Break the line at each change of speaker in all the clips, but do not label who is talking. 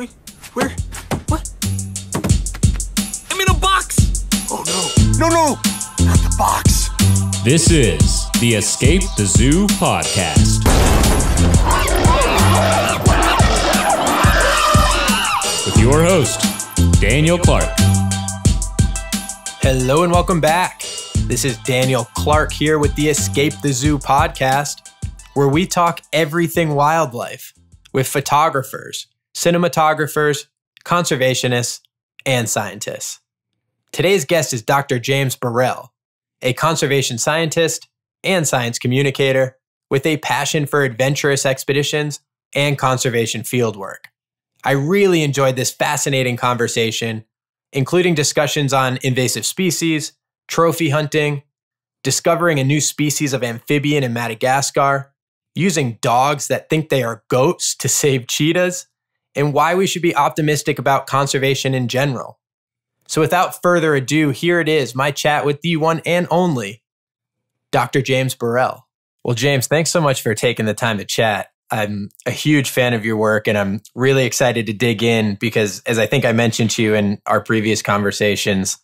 Wait, where? What? I'm in a box!
Oh no. No, no! Not the box.
This is the Escape the Zoo podcast. With your host, Daniel Clark.
Hello and welcome back. This is Daniel Clark here with the Escape the Zoo podcast, where we talk everything wildlife with photographers, cinematographers, conservationists, and scientists. Today's guest is Dr. James Borrell, a conservation scientist and science communicator with a passion for adventurous expeditions and conservation fieldwork. I really enjoyed this fascinating conversation, including discussions on invasive species, trophy hunting, discovering a new species of amphibian in Madagascar, using dogs that think they are goats to save cheetahs, and why we should be optimistic about conservation in general. So, without further ado, here it is my chat with the one and only Dr. James Borrell. Well, James, thanks so much for taking the time to chat. I'm a huge fan of your work and I'm really excited to dig in because, as I think I mentioned to you in our previous conversations,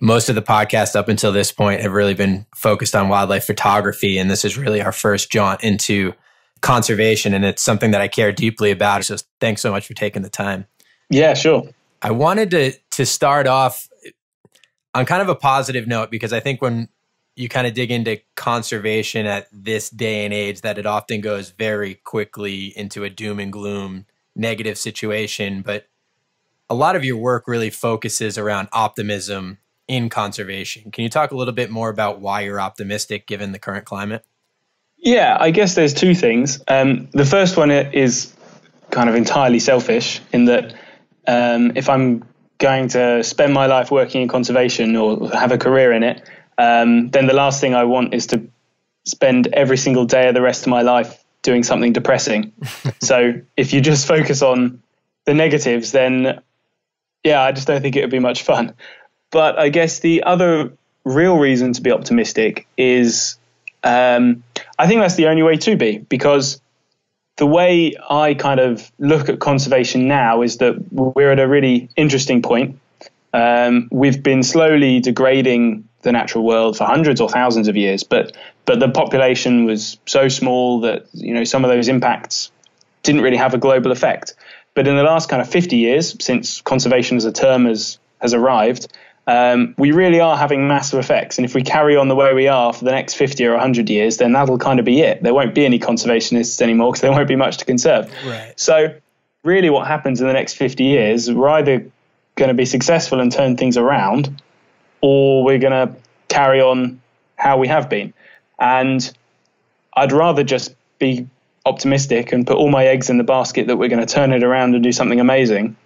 most of the podcasts up until this point have really been focused on wildlife photography. And this is really our first jaunt into conservation. And it's something that I care deeply about. So thanks so much for taking the time.
Yeah, sure.
I wanted to, to start off on kind of a positive note because I think when you kind of dig into conservation at this day and age, that it often goes very quickly into a doom and gloom negative situation. But a lot of your work really focuses around optimism in conservation. Can you talk a little bit more about why you're optimistic given the current climate?
Yeah, I guess there's two things. Um, the first one is kind of entirely selfish in that um, if I'm going to spend my life working in conservation or have a career in it, um, then the last thing I want is to spend every single day of the rest of my life doing something depressing. so if you just focus on the negatives, then yeah, I just don't think it would be much fun. But I guess the other real reason to be optimistic is um, I think that's the only way to be because the way I kind of look at conservation now is that we're at a really interesting point. Um, we've been slowly degrading the natural world for hundreds or thousands of years, but but the population was so small that you know some of those impacts didn't really have a global effect. But in the last kind of 50 years, since conservation as a term has has arrived, um, we really are having massive effects. And if we carry on the way we are for the next 50 or 100 years, then that'll kind of be it. There won't be any conservationists anymore because there won't be much to conserve.
Right.
So, really, what happens in the next 50 years, we're either going to be successful and turn things around, or we're going to carry on how we have been. And I'd rather just be optimistic and put all my eggs in the basket that we're going to turn it around and do something amazing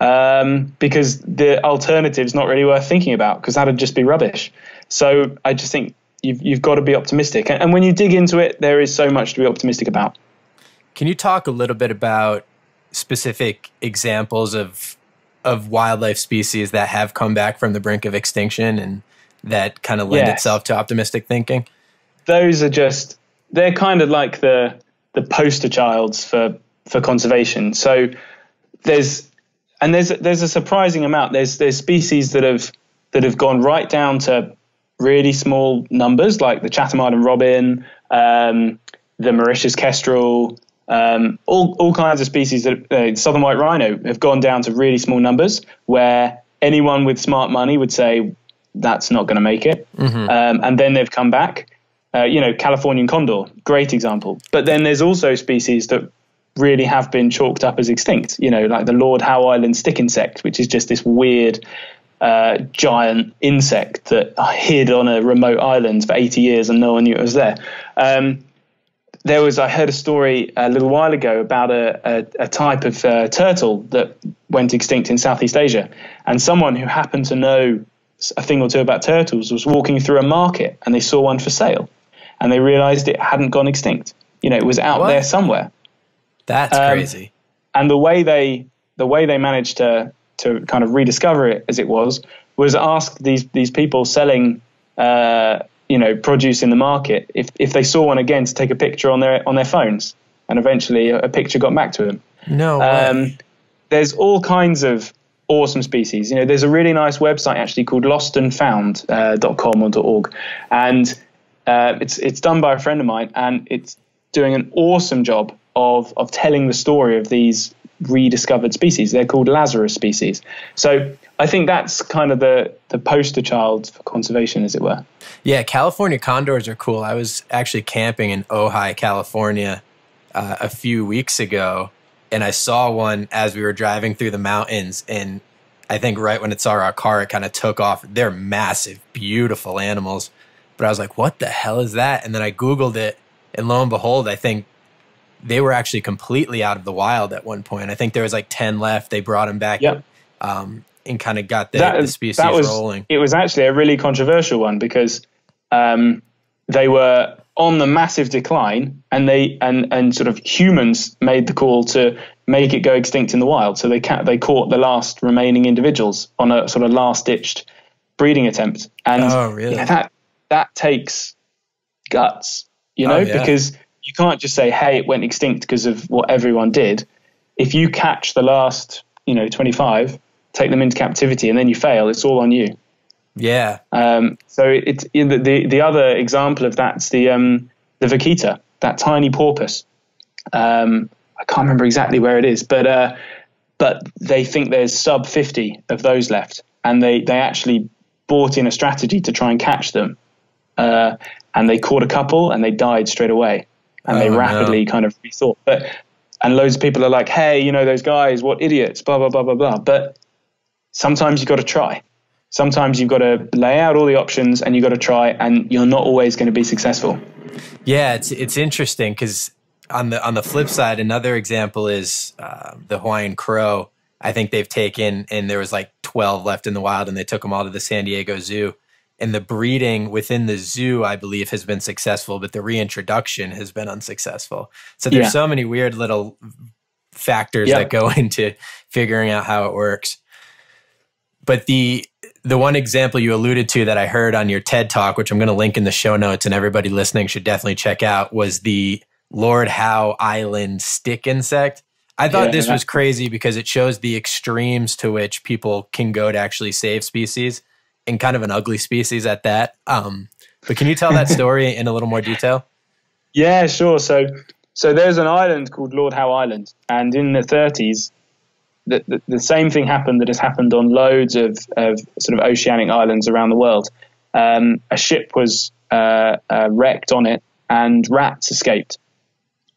um, because the alternative's not really worth thinking about because that'd just be rubbish. So I just think you've you've got to be optimistic, and, and when you dig into it, there is so much to be optimistic about.
Can you talk a little bit about specific examples of of wildlife species that have come back from the brink of extinction and that kind of lend
Yes.
itself to optimistic thinking?
Those are just they're kind of like the the poster childs for for conservation. So there's and there's there's a surprising amount. There's there's species that have that have gone right down to really small numbers, like the Chatham Island robin, um, the Mauritius kestrel, um, all all kinds of species that uh, southern white rhino have gone down to really small numbers, where anyone with smart money would say that's not going to make it, um, and then they've come back. Uh, you know, Californian condor, great example. But then there's also species that really have been chalked up as extinct. You know, like the Lord Howe Island stick insect, which is just this weird uh, giant insect that hid on a remote island for 80 years and no one knew it was there. Um, there was, I heard a story a little while ago about a, a, a type of uh, turtle that went extinct in Southeast Asia. And someone who happened to know a thing or two about turtles was walking through a market and they saw one for sale and they realized it hadn't gone extinct. You know, it was out
What?
there somewhere
That's
Um,
crazy.
and the way they the way they managed to to kind of rediscover it as it was was ask these these people selling uh, you know produce in the market if if they saw one again to take a picture on their on their phones and eventually a, picture got back to them
No
um, there's all kinds of awesome species. You know, there's a really nice website actually called lostandfound.com uh, or .org, and uh, it's it's done by a friend of mine, and it's doing an awesome job of of telling the story of these rediscovered species. They're called Lazarus species. So I think that's kind of the the poster child for conservation, as it were.
Yeah, California condors are cool. I was actually camping in Ojai, California, uh, a few weeks ago, and I saw one as we were driving through the mountains. And I think right when it saw our car, it kind of took off. They're massive, beautiful animals. But I was like, what the hell is that? And then I Googled it, and lo and behold, I think they were actually completely out of the wild at one point. I think there was like 10 left. They brought them back
yep.
um, and kind of got the, that, the species that
was,
rolling.
It was actually a really controversial one because um, they were on the massive decline and they and and sort of humans made the call to make it go extinct in the wild so they ca- they caught the last remaining individuals on a sort of last ditched breeding attempt and
oh, really?
that that takes guts you know oh, yeah. because you can't just say, hey, it went extinct because of what everyone did. If you catch the last, you know, 25, take them into captivity, and then you fail, it's all on you.
Yeah.
Um, so it's it, the the other example of that's the um, the vaquita, that tiny porpoise. Um, I can't remember exactly where it is, but uh, but they think there's sub 50 of those left, and they they actually bought in a strategy to try and catch them, uh, and they caught a couple and they died straight away and oh, they rapidly no. kind of rethought. But and loads of people are like, hey, you know those guys, what idiots, blah blah blah blah blah. But sometimes you've got to try. Sometimes you've got to lay out all the options and you've got to try, and you're not always going to be successful.
Yeah, it's it's interesting because on the on the flip side, another example is uh, the Hawaiian crow. I think they've taken, and there was like 12 left in the wild, and they took them all to the San Diego Zoo and the breeding within the zoo, I believe, has been successful, but the reintroduction has been unsuccessful. So there's yeah. so many weird little factors yep. that go into figuring out how it works. But the the one example you alluded to that I heard on your TED talk, which I'm going to link in the show notes, and everybody listening should definitely check out, was the Lord Howe Island stick insect. I thought yeah, this was crazy because it shows the extremes to which people can go to actually save species and kind of an ugly species at that. Um, but can you tell that story in a little more detail?
Yeah, sure. So, so there's an island called Lord Howe Island, and in the 30s, the, the, the same thing happened that has happened on loads of, of sort of oceanic islands around the world. Um, a ship was uh, uh, wrecked on it, and rats escaped.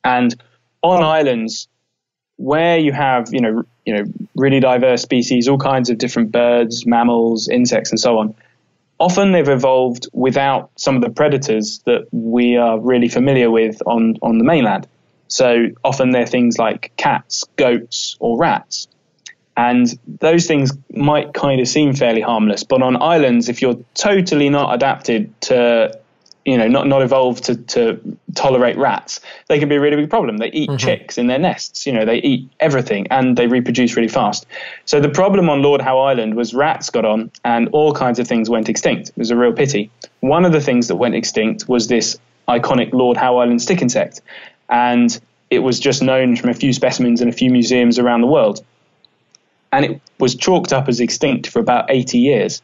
And on islands where you have, you know, you know, really diverse species, all kinds of different birds, mammals, insects, and so on. Often they've evolved without some of the predators that we are really familiar with on, on the mainland. So often they're things like cats, goats, or rats. And those things might kind of seem fairly harmless, but on islands, if you're totally not adapted to you know, not, not evolved to, to tolerate rats, they can be a really big problem. They eat mm-hmm. chicks in their nests, you know, they eat everything and they reproduce really fast. So the problem on Lord Howe Island was rats got on and all kinds of things went extinct. It was a real pity. One of the things that went extinct was this iconic Lord Howe Island stick insect. And it was just known from a few specimens in a few museums around the world. And it was chalked up as extinct for about 80 years.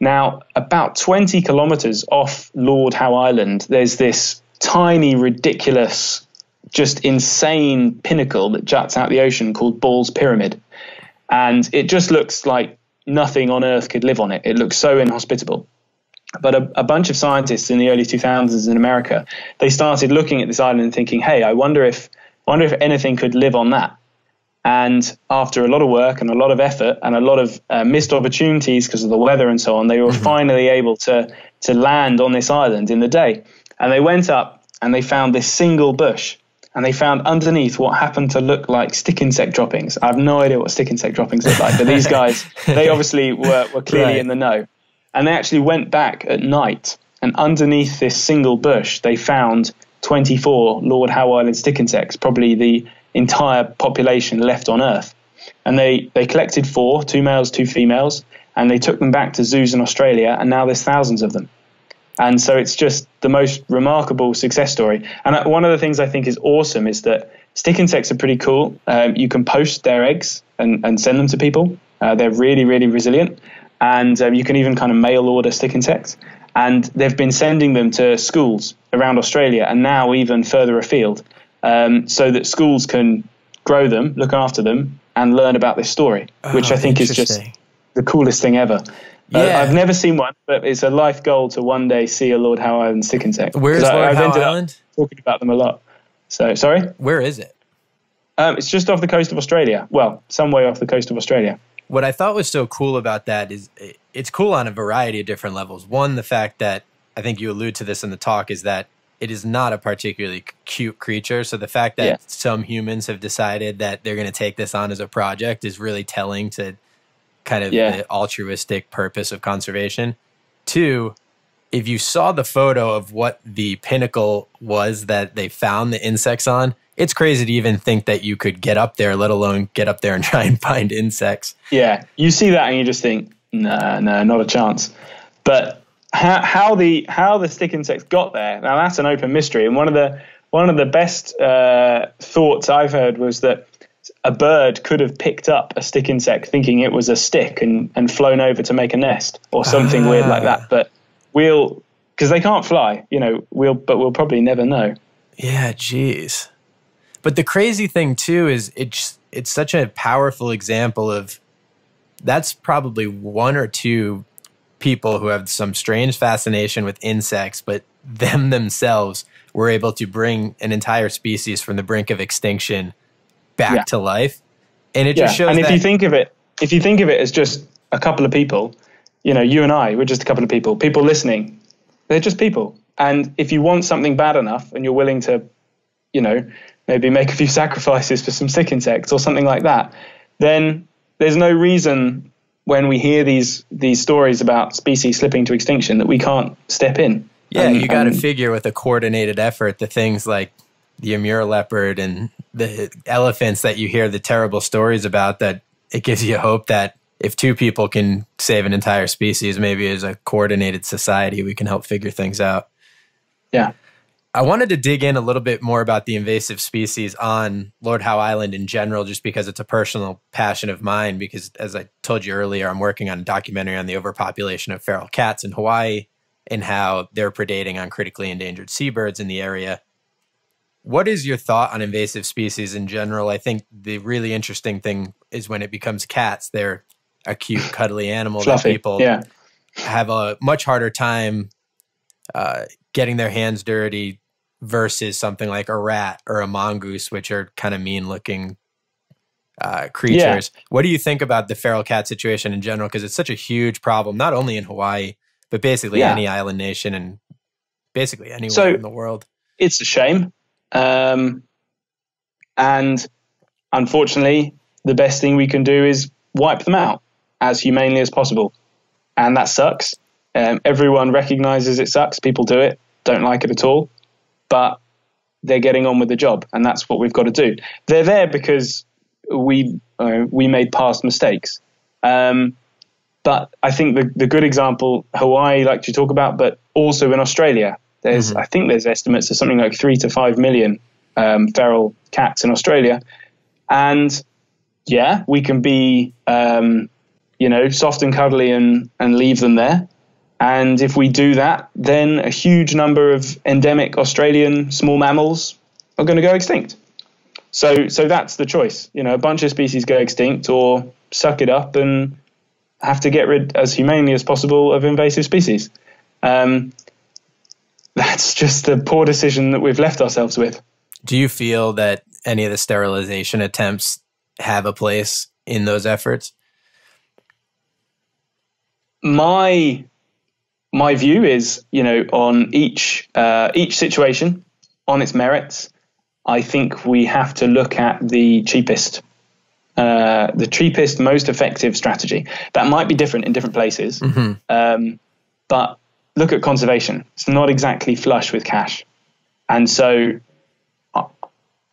Now, about 20 kilometers off Lord Howe Island, there's this tiny, ridiculous, just insane pinnacle that juts out the ocean called Ball's Pyramid. And it just looks like nothing on Earth could live on it. It looks so inhospitable. But a, a, bunch of scientists in the early 2000s in America, they started looking at this island and thinking, hey, I wonder if, wonder if anything could live on that. And after a lot of work and a lot of effort and a lot of uh, missed opportunities because of the weather and so on, they were mm-hmm. finally able to to land on this island in the day. And they went up and they found this single bush. And they found underneath what happened to look like stick insect droppings. I have no idea what stick insect droppings look like, but these guys, they obviously were, were clearly right. in the know. And they actually went back at night, and underneath this single bush, they found 24 Lord Howe Island stick insects, probably the entire population left on Earth. And they, they collected four, two males, two females, and they took them back to zoos in Australia, and now there's thousands of them. And so it's just the most remarkable success story. And one of the things I think is awesome is that stick insects are pretty cool. Um, you can post their eggs and, and send them to people. Uh, they're really, really resilient. And um, you can even kind of mail order stick insects. And they've been sending them to schools around Australia and now even further afield um, so that schools can grow them, look after them, and learn about this story, which
Oh,
I think is just the coolest thing ever. Uh,
Yeah.
I've never seen one, but it's a life goal to one day see a Lord Howe Island stick insect.
Where's
'Cause I-
Lord
I've
Howe
ended up
Island?
talking about them a lot. So, sorry?
Where is it?
Um, it's just off the coast of Australia. Well, some way off the coast of Australia.
What I thought was so cool about that is it's cool on a variety of different levels. One, the fact that I think you allude to this in the talk is that it is not a particularly cute creature. So the fact that
Yeah.
some humans have decided that they're going to take this on as a project is really telling to kind of
Yeah.
the altruistic purpose of conservation. Two, if you saw the photo of what the pinnacle was that they found the insects on, it's crazy to even think that you could get up there, let alone get up there and try and find insects.
Yeah, you see that and you just think, nah, nah, not a chance. But how, how the how the stick insects got there now that's an open mystery. And one of the one of the best uh, thoughts I've heard was that a bird could have picked up a stick insect thinking it was a stick and, and flown over to make a nest or something weird like
Ah.
that. But we'll because they can't fly, you know. We'll but we'll probably never know.
Yeah, jeez. But the crazy thing too is it's it's such a powerful example of that's probably one or two people who have some strange fascination with insects, but them themselves were able to bring an entire species from the brink of extinction back
Yeah.
to life. And it
Yeah,
just shows
and if
that
you think of it, if you think of it as just a couple of people, you know, you and I, we're just a couple of people. People listening, they're just people. And if you want something bad enough, and you're willing to, you know, maybe make a few sacrifices for some sick insects or something like that, then there's no reason when we hear these these stories about species slipping to extinction that we can't step in.
Yeah,
And-
you got to um,
and-
figure with a coordinated effort the things like the Amur leopard and the elephants that you hear the terrible stories about that it gives you hope that if two people can save an entire species, maybe as a coordinated society, we can help figure things out.
yeah.
I wanted to dig in a little bit more about the invasive species on Lord Howe Island in general, just because it's a personal passion of mine. Because as I told you earlier, I'm working on a documentary on the overpopulation of feral cats in Hawaii and how they're predating on critically endangered seabirds in the area. What is your thought on invasive species in general? I think the really interesting thing is when it becomes cats, they're a cute, cuddly animal that people
Yeah.
have a much harder time uh, getting their hands dirty versus something like a rat or a mongoose, which are kind of mean looking uh, creatures. What do you think about the feral cat situation in general? Because it's such a huge problem, not only in Hawaii, but basically
Yeah.
any island nation and basically anywhere
So-
in the world.
it's a shame. Um, and unfortunately, the best thing we can do is wipe them out as humanely as possible. And that sucks. Um, everyone recognizes it sucks. People do it, don't like it at all. But they're getting on with the job. And that's what we've got to do. They're there because we, uh, we made past mistakes. Um, but I think the, the good example, Hawaii, like you talk about, but also in Australia, there's I think there's estimates of something like three to five million um, feral cats in Australia, and yeah, we can be um, you know soft and cuddly and and leave them there. And if we do that, then a huge number of endemic Australian small mammals are going to go extinct. So so that's the choice. You know, a bunch of species go extinct, or suck it up and have to get rid as humanely as possible of invasive species. Um, that's just the poor decision that we've left ourselves with.
Do you feel that any of the sterilization attempts have a place in those efforts?
My my view is, you know, on each uh, each situation, on its merits, I think we have to look at the cheapest, uh, the cheapest, most effective strategy. That might be different in different places, um, but look at conservation. It's not exactly flush with cash, and so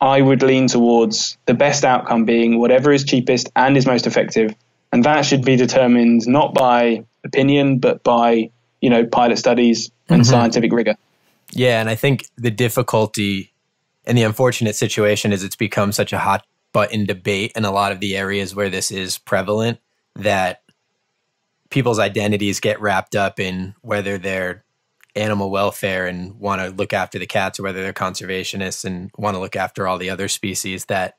I would lean towards the best outcome being whatever is cheapest and is most effective, and that should be determined not by opinion but by you know pilot studies and mm-hmm. scientific rigor.
Yeah, and I think the difficulty And the unfortunate situation is it's become such a hot button debate in a lot of the areas where this is prevalent that people's identities get wrapped up in whether they're animal welfare and want to look after the cats or whether they're conservationists and want to look after all the other species that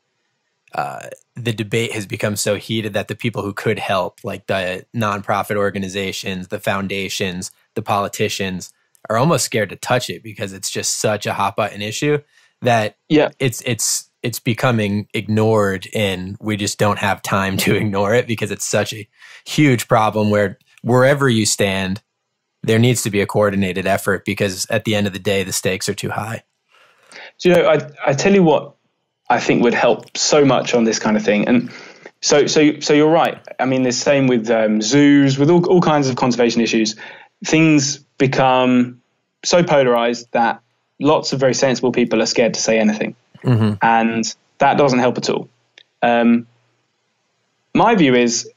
uh, the debate has become so heated that the people who could help, like the nonprofit organizations, the foundations, the politicians, are almost scared to touch it because it's just such a hot button issue that
Yeah.
it's it's it's becoming ignored and we just don't have time to ignore it because it's such a huge problem where wherever you stand there needs to be a coordinated effort because at the end of the day the stakes are too high
Do you know, I, I tell you what I think would help so much on this kind of thing. And so, so, so you're right. I mean, the same with um, zoos, with all, all kinds of conservation issues. Things become so polarized that lots of very sensible people are scared to say anything. And that doesn't help at all. Um, my view is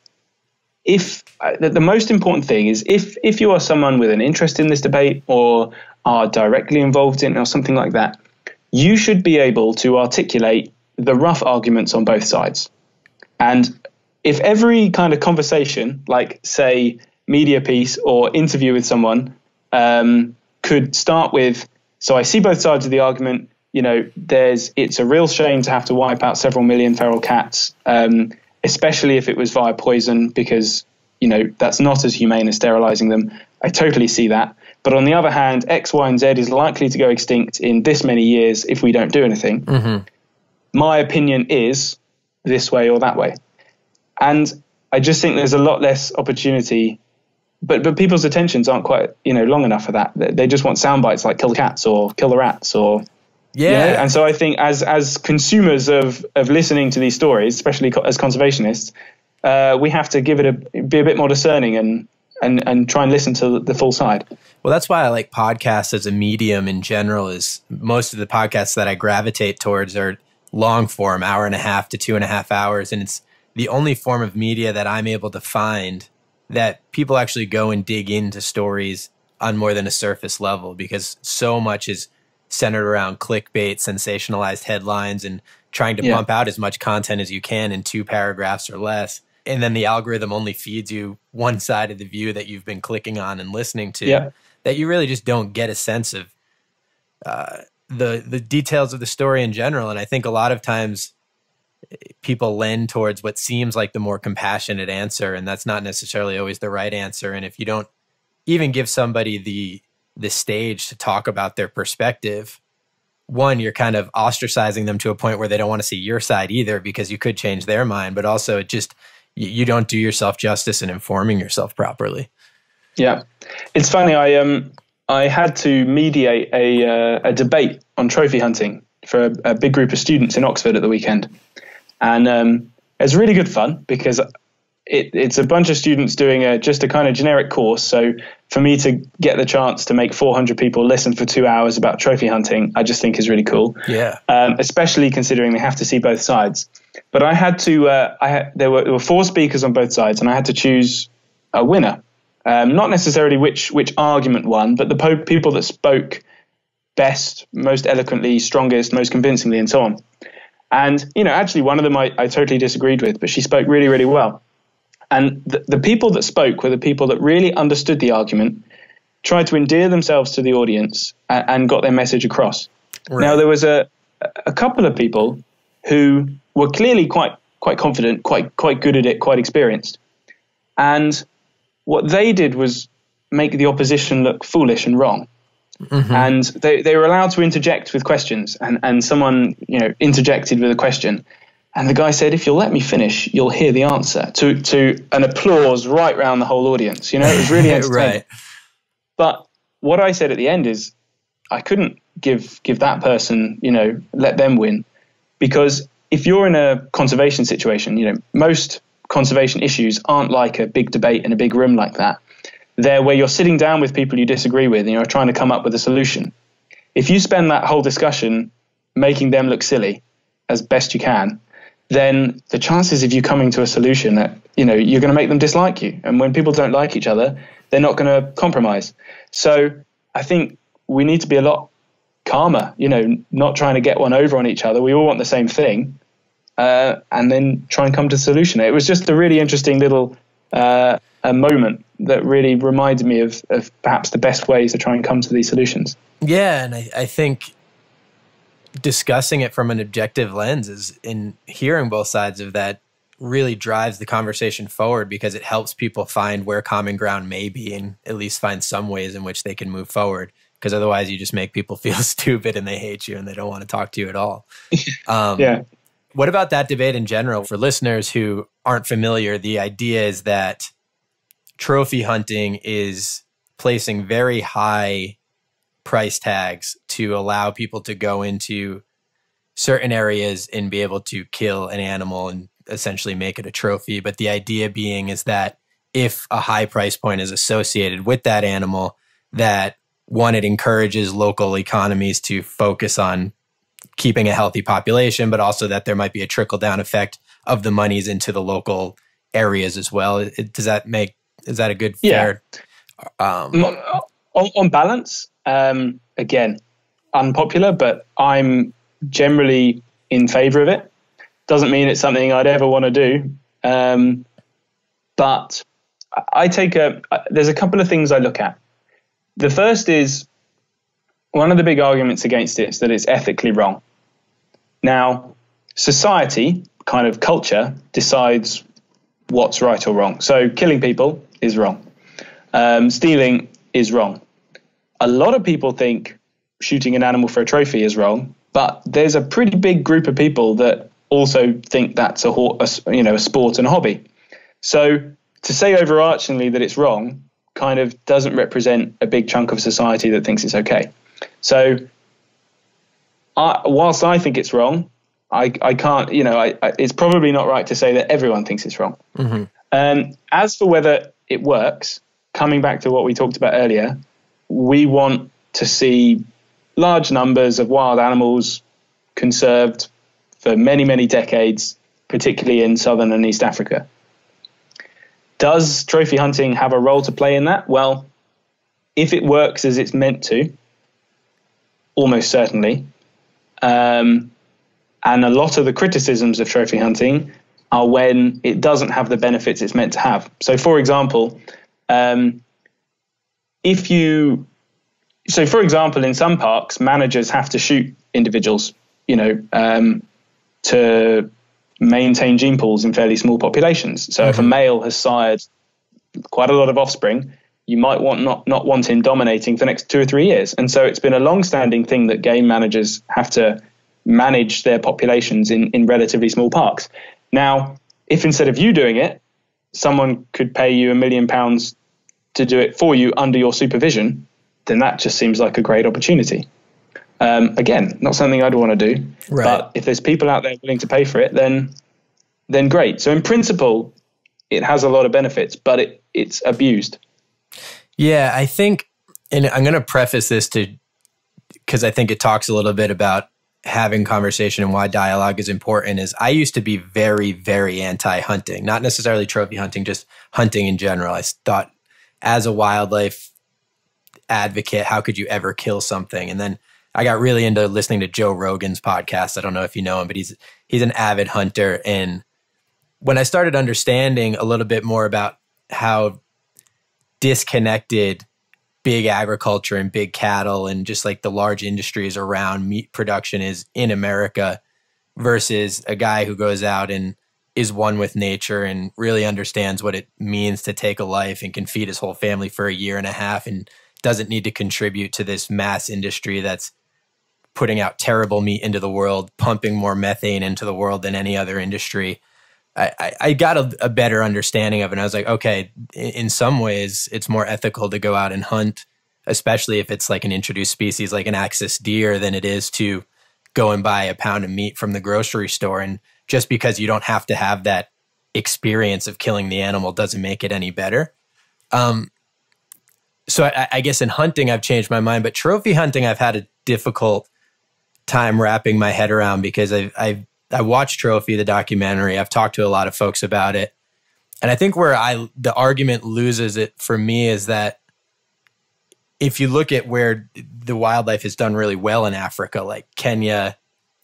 if uh, the, the most important thing is if if you are someone with an interest in this debate or are directly involved in it or something like that, you should be able to articulate the rough arguments on both sides. And if every kind of conversation, like say media piece or interview with someone, um, could start with, so I see both sides of the argument. You know, there's it's a real shame to have to wipe out several million feral cats, um, especially if it was via poison, because you know that's not as humane as sterilizing them. I totally see that. But on the other hand, X, Y, and Z is likely to go extinct in this many years if we don't do anything. My opinion is this way or that way. And I just think there's a lot less opportunity. But but people's attentions aren't quite you know long enough for that. They they just want sound bites like kill the cats or kill the rats or
yeah,
you know? And so I think as as consumers of of listening to these stories, especially co- as conservationists, uh, we have to give it a be a bit more discerning and and and try and listen to the full side.
Well, that's why I like podcasts as a medium in general. Is most of the podcasts that I gravitate towards are long form, hour and a half to two and a half hours, and it's the only form of media that I'm able to find that people actually go and dig into stories on more than a surface level because so much is centered around clickbait, sensationalized headlines, and trying to
Yeah.
pump out as much content as you can in two paragraphs or less. And then the algorithm only feeds you one side of the view that you've been clicking on and listening to
Yeah.
that you really just don't get a sense of uh, the the details of the story in general. And I think a lot of times eh, people lend towards what seems like the more compassionate answer, and that's not necessarily always the right answer. And if you don't even give somebody the the stage to talk about their perspective, one, you're kind of ostracizing them to a point where they don't want to see your side either because you could change their mind. But also, it just you, don't do yourself justice in informing yourself properly.
Yeah, it's funny. I um I had to mediate a uh, a debate on trophy hunting for a, a big group of students in Oxford at the weekend, and um, it was really good fun because it, it's a bunch of students doing a just a kind of generic course. So for me to get the chance to make 400 people listen for two hours about trophy hunting, I just think is really cool
Yeah.
um, especially considering they have to see both sides. But I had to, uh, I had, there, were, there were four speakers on both sides, and I had to choose a winner. Um, not necessarily which which argument won, but the po- people that spoke best, most eloquently, strongest, most convincingly, and so on. And you know, actually, one of them I, I totally disagreed with, but she spoke really, really well. And the, the people that spoke were the people that really understood the argument, tried to endear themselves to the audience, and, and got their message across. Now there was a a couple of people who were clearly quite quite confident, quite quite good at it, quite experienced, and what they did was make the opposition look foolish and wrong. Mm-hmm. And they, they were allowed to interject with questions, and, and someone you know interjected with a question, and the guy said, "If you'll let me finish, you'll hear the answer." To to an applause right round the whole audience. You know, it was really entertaining.
right.
But what I said at the end is, I couldn't give give that person, you know, let them win, because if you're in a conservation situation, you know, most conservation issues aren't like a big debate in a big room like that. They're where you're sitting down with people you disagree with and you're trying to come up with a solution. If you spend that whole discussion making them look silly as best you can, then the chances of you coming to a solution that you know you're going to make them dislike you and when people don't like each other they're not going to compromise so i think we need to be a lot karma, you know, not trying to get one over on each other. We all want the same thing. Uh, and then try and come to a solution. It was just a really interesting little uh, a moment that really reminded me of, of perhaps the best ways to try and come to these solutions.
Yeah, and I, I think discussing it from an objective lens is in hearing both sides of that really drives the conversation forward because it helps people find where common ground may be and at least find some ways in which they can move forward because otherwise you just make people feel stupid and they hate you and they don't want to talk to you at all.
Um, yeah.
what about that debate in general for listeners who aren't familiar? The idea is that trophy hunting is placing very high price tags to allow people to go into certain areas and be able to kill an animal and essentially make it a trophy. But the idea being is that if a high price point is associated with that animal, that one, it encourages local economies to focus on keeping a healthy population, but also that there might be a trickle down effect of the monies into the local areas as well. It, does that make, is that a good, fair?
Yeah. Um, on, on balance, um, again, unpopular, but I'm generally in favor of it. Doesn't mean it's something I'd ever want to do. Um, but I take a, there's a couple of things I look at. The first is one of the big arguments against it is that it's ethically wrong. Now, society, kind of culture, decides what's right or wrong. So killing people is wrong. Um, stealing is wrong a lot of people think shooting an animal for a trophy is wrong, but there's a pretty big group of people that also think that's a, a you know a sport and a hobby. So to say overarchingly that it's wrong kind of doesn't represent a big chunk of society that thinks it's okay. So I, whilst I think it's wrong, I, I can't, you know, I, I, it's probably not right to say that everyone thinks it's wrong. Mm-hmm. Um, as for whether it works, coming back to what we talked about earlier, we want to see large numbers of wild animals conserved for many, many decades, particularly in southern and East Africa. Does trophy hunting have a role to play in that? Well, if it works as it's meant to, almost certainly. Um, and a lot of the criticisms of trophy hunting are when it doesn't have the benefits it's meant to have. So, for example, um, if you so for example in some parks managers have to shoot individuals you know um, to maintain gene pools in fairly small populations so mm-hmm. if a mm-hmm. male has sired quite a lot of offspring you might want not not want him dominating for the next two or three years and so it's been a long standing thing that game managers have to manage their populations in in relatively small parks now if instead of you doing it someone could pay you a million pounds to do it for you under your supervision, then that just seems like a great opportunity. Um, again, not something I'd want to do, right. but if there's people out there willing to pay for it, then then great. So in principle, it has a lot of benefits, but it, it's abused.
Yeah, I think, and I'm going to preface this to because I think it talks a little bit about having conversation and why dialogue is important is I used to be very, very anti hunting, not necessarily trophy hunting, just hunting in general. I thought as a wildlife advocate, how could you ever kill something? And then I got really into listening to Joe Rogan's podcast. I don't know if you know him, but he's he's an avid hunter. And when I started understanding a little bit more about how disconnected big agriculture and big cattle and just like the large industries around meat production is in America versus a guy who goes out and is one with nature and really understands what it means to take a life and can feed his whole family for a year and a half and doesn't need to contribute to this mass industry that's putting out terrible meat into the world, pumping more methane into the world than any other industry. I, I, got a, a, better understanding of it. And I was like, okay, in, in some ways, it's more ethical to go out and hunt, especially if it's like an introduced species like an axis deer, than it is to go and buy a pound of meat from the grocery store. And just because you don't have to have that experience of killing the animal doesn't make it any better. Um, so I, I, guess in hunting, I've changed my mind, but trophy hunting, I've had a difficult time wrapping my head around because I I I watched Trophy the documentary. I've talked to a lot of folks about it, and I think where I the argument loses it for me is that if you look at where the wildlife has done really well in Africa, like Kenya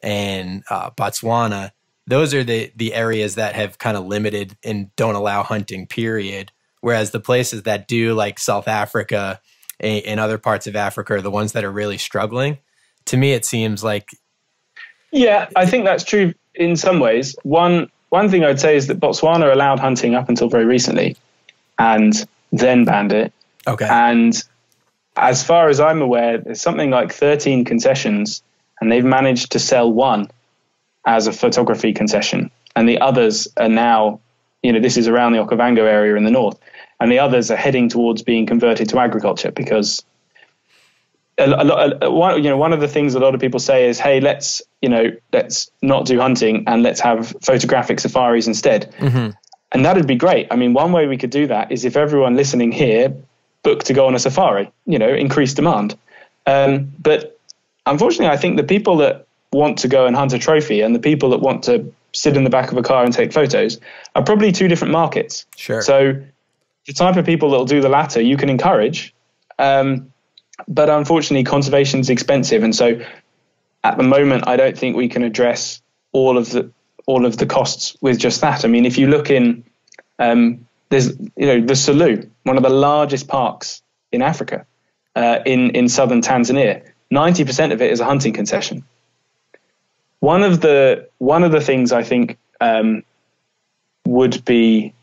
and uh, Botswana, those are the the areas that have kind of limited and don't allow hunting. Period. Whereas the places that do, like South Africa and, and other parts of Africa, are the ones that are really struggling. To me, it seems like
Yeah, I think that's true in some ways. One one thing I'd say is that Botswana allowed hunting up until very recently, and then banned it.
okay,
And as far as I'm aware, there's something like 13 concessions, and they've managed to sell one as a photography concession, and the others are now, you know, this is around the Okavango area in the north, and the others are heading towards being converted to agriculture because a, lo- a, lot- a, one, you know, one of the things a lot of people say is, "Hey, let's, you know, let's not do hunting and let's have photographic safaris instead." And that'd be great. I mean, one way we could do that is if everyone listening here booked to go on a safari, you know, increase demand. Um, but unfortunately, I think the people that want to go and hunt a trophy and the people that want to sit in the back of a car and take photos are probably two different markets.
Sure.
So the type of people that will do the latter, you can encourage. Um, but unfortunately, conservation is expensive. And so at the moment, I don't think we can address all of the all of the costs with just that. I mean, if you look in, um, there's you know the Selous, one of the largest parks in Africa, uh, in in southern Tanzania. Ninety percent of it is a hunting concession. One of the one of the things I think um, would be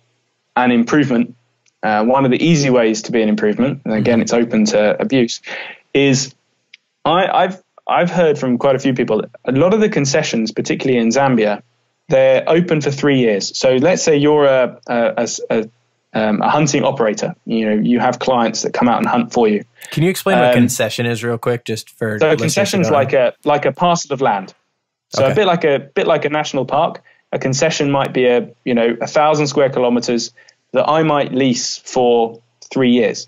an improvement. Uh, one of the easy ways to be an improvement, and again, it's open to abuse, is I, I've I've heard from quite a few people. that A lot of the concessions, particularly in Zambia, they're open for three years. So let's say you're a a, a, um, a hunting operator. You know, you have clients that come out and hunt for you.
can you explain what
um,
concession is real quick, just for
So a
listeners who
concession's like a like a parcel of land. So
Okay.
a bit like a bit like a national park. A concession might be a you know a thousand square kilometers that I might lease for three years.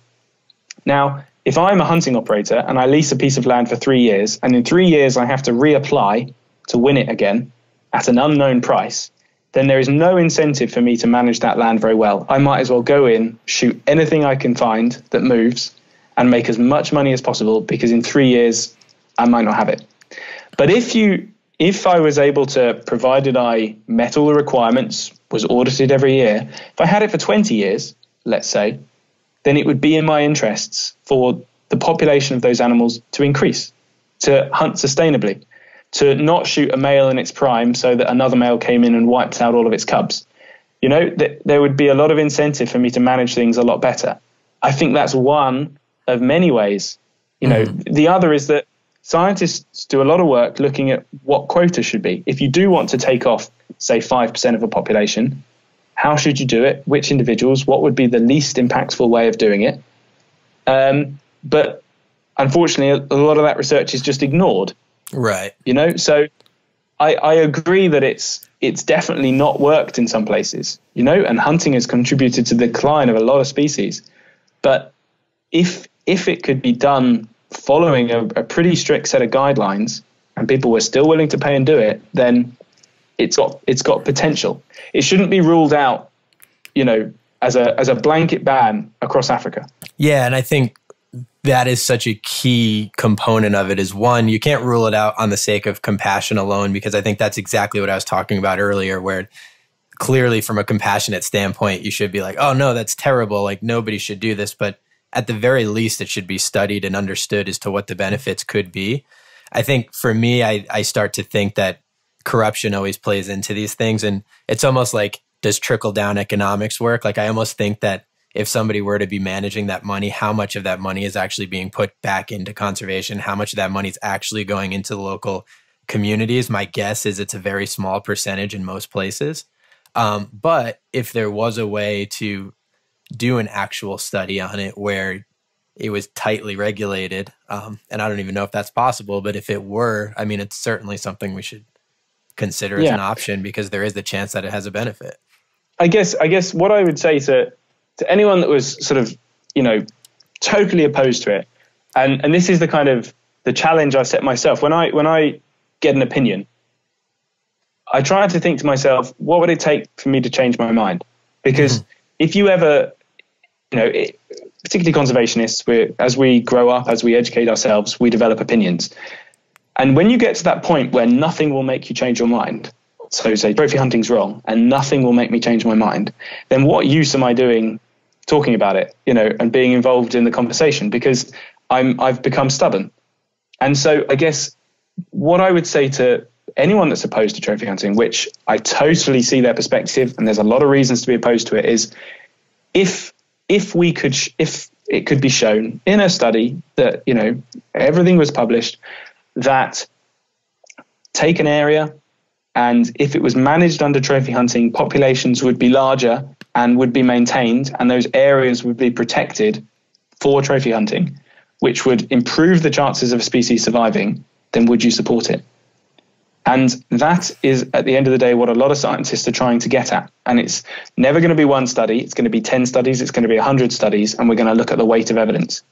Now, if I'm a hunting operator and I lease a piece of land for three years, and in three years I have to reapply to win it again at an unknown price, then there is no incentive for me to manage that land very well. I might as well go in, shoot anything I can find that moves, and make as much money as possible because in three years I might not have it. But if you if I was able to, provided I met all the requirements, was audited every year, if I had it for 20 years, let's say, then it would be in my interests for the population of those animals to increase, to hunt sustainably, to not shoot a male in its prime so that another male came in and wiped out all of its cubs. You know, th- there would be a lot of incentive for me to manage things a lot better. I think that's one of many ways. You know, mm-hmm. the other is that scientists do a lot of work looking at what quota should be. If you do want to take off, say, 5% of a population, how should you do it? Which individuals? What would be the least impactful way of doing it? Um, but unfortunately, a lot of that research is just ignored
right.
you know so I, I agree that it's it's definitely not worked in some places you know and hunting has contributed to the decline of a lot of species but if if it could be done following a, a pretty strict set of guidelines and people were still willing to pay and do it then it's got it's got potential it shouldn't be ruled out you know as a as a blanket ban across africa
Yeah, and I think that is such a key component of it is one, you can't rule it out on the sake of compassion alone because I think that's exactly what I was talking about earlier where clearly from a compassionate standpoint you should be like, "Oh no, that's terrible. Like nobody should do this." But at the very least it should be studied and understood as to what the benefits could be. I think for me I I start to think that corruption always plays into these things and it's almost like does trickle down economics work? Like I almost think that if somebody were to be managing that money, how much of that money is actually being put back into conservation? How much of that money is actually going into the local communities? My guess is it's a very small percentage in most places. Um, but if there was a way to do an actual study on it where it was tightly regulated, um, and I don't even know if that's possible, but if it were, I mean, it's certainly something we should consider as an option because there is the chance that it has a benefit.
I guess I guess what I would say to to anyone that was sort of you know totally opposed to it, and and this is the kind of the challenge I set myself when I when I get an opinion. I try to think to myself, what would it take for me to change my mind? Because if you ever, you know, it, particularly conservationists, we as we grow up, as we educate ourselves, we develop opinions. And when you get to that point where nothing will make you change your mind, so say trophy hunting's wrong and nothing will make me change my mind, then what use am I doing talking about it, you know, and being involved in the conversation? Because I'm I've become stubborn. And so I guess what I would say to anyone that's opposed to trophy hunting, which I totally see their perspective, and there's a lot of reasons to be opposed to it, is if if we could sh- if it could be shown in a study that you know everything was published that take an area and if it was managed under trophy hunting populations would be larger and would be maintained and those areas would be protected for trophy hunting which would improve the chances of a species surviving then would you support it and that is, at the end of the day, what a lot of scientists are trying to get at. And it's never going to be one study. It's going to be 10 studies. It's going to be 100 studies. And we're going to look at the weight of evidence.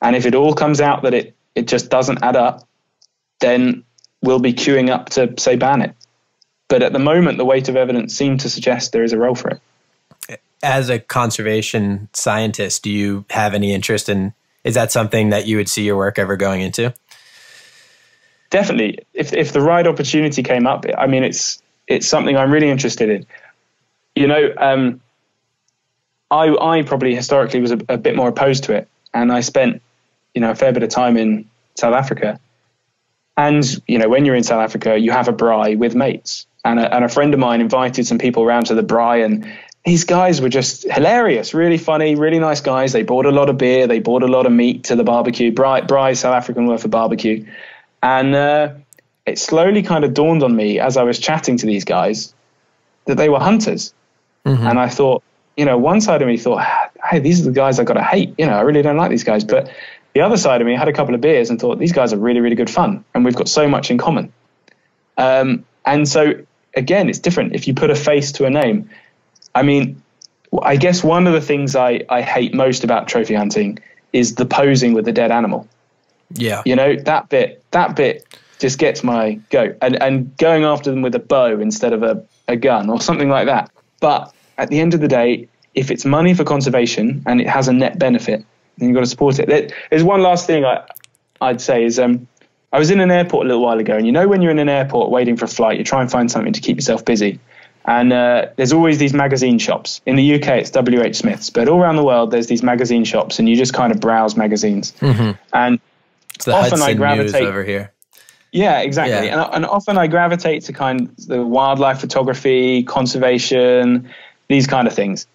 And if it all comes out that it, it just doesn't add up, then we'll be queuing up to, say, ban it. But at the moment, the weight of evidence seems to suggest there is a role for it.
As a conservation scientist, do you have any interest in? Is that something that you would see your work ever going into?
Definitely if if the right opportunity came up i mean it's it's something i'm really interested in you know um, i i probably historically was a, a, bit more opposed to it and i spent you know a fair bit of time in south africa and you know when you're in south africa you have a braai with mates and a, and a friend of mine invited some people around to the braai and these guys were just hilarious, really funny, really nice guys. They bought a lot of beer, they bought a lot of meat to the barbecue. Braai South African word for barbecue. And uh, it slowly kind of dawned on me as I was chatting to these guys that they were hunters. Mm-hmm. And I thought, you know, one side of me thought, hey, these are the guys I got to hate. You know, I really don't like these guys. But the other side of me had a couple of beers and thought, these guys are really, really good fun. And we've got so much in common. Um, and so, again, it's different if you put a face to a name. I mean, I guess one of the things I, I hate most about trophy hunting is the posing with the dead animal.
Yeah.
You know, that bit that bit just gets my goat. And and going after them with a bow instead of a, a gun or something like that. But at the end of the day, if it's money for conservation and it has a net benefit, then you've got to support it. There's one last thing I I'd say is um I was in an airport a little while ago, and you know when you're in an airport waiting for a flight, you try and find something to keep yourself busy. And uh, there's always these magazine shops. In the UK, it's WH Smith's, but all around the world, there's these magazine shops, and you just kind of browse magazines. Mm-hmm. And
it's the often Hudson I gravitate over here.
Yeah, exactly. Yeah. And, and often I gravitate to kind of the wildlife photography, conservation, these kind of things.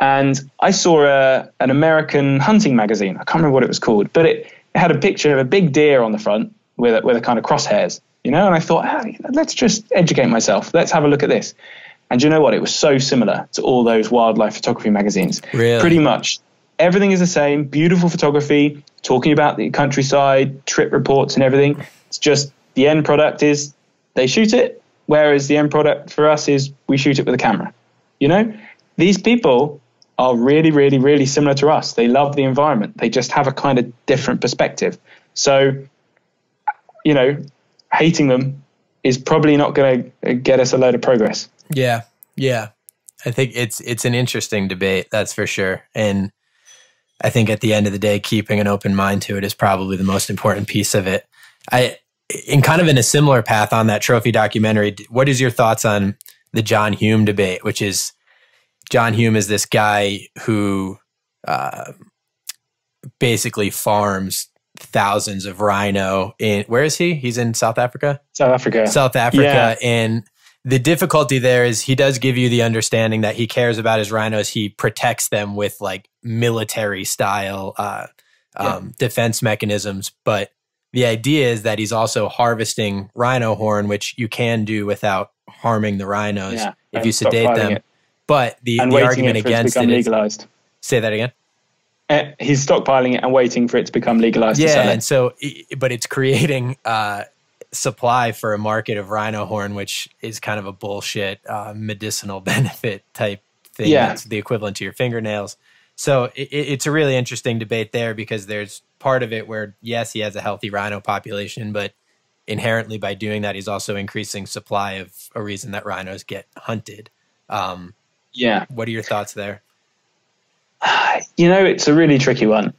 And I saw a, an American hunting magazine. I can't remember what it was called, but it, it had a picture of a big deer on the front with a, with a kind of crosshairs, you know. And I thought, hey, let's just educate myself. Let's have a look at this. And you know what? It was so similar to all those wildlife photography magazines.
Really?
Pretty much everything is the same. Beautiful photography, talking about the countryside, trip reports, and everything. It's just the end product is they shoot it, whereas the end product for us is we shoot it with a camera. You know, these people are really, really, really similar to us. They love the environment. They just have a kind of different perspective. So, you know, hating them is probably not going to uh, get us a load of progress.
Yeah, yeah. I think it's it's an interesting debate, that's for sure. And I think at the end of the day, keeping an open mind to it is probably the most important piece of it. I, in kind of in a similar path on that trophy documentary, what is your thoughts on the John Hume debate, which is John Hume is this guy who uh, basically farms thousands of rhino in where is he? He's in South Africa.
South Africa.
South Africa, yeah. and the difficulty there is he does give you the understanding that he cares about his rhinos. He protects them with like military style uh, um, yeah. defense mechanisms. But the idea is that he's also harvesting rhino horn, which you can do without harming the rhinos yeah, if you sedate them. It. But the, the argument against it, it is, legalized. Say that again.
Uh, he's stockpiling it and waiting for it to become legalized.
Yeah, and so, but it's creating uh, supply for a market of rhino horn, which is kind of a bullshit uh, medicinal benefit type thing. Yeah. That's the equivalent to your fingernails. So it, it's a really interesting debate there because there's part of it where, yes, he has a healthy rhino population, but inherently by doing that, he's also increasing supply of a reason that rhinos get hunted. Um,
yeah.
What are your thoughts there?
You know, it's a really tricky one.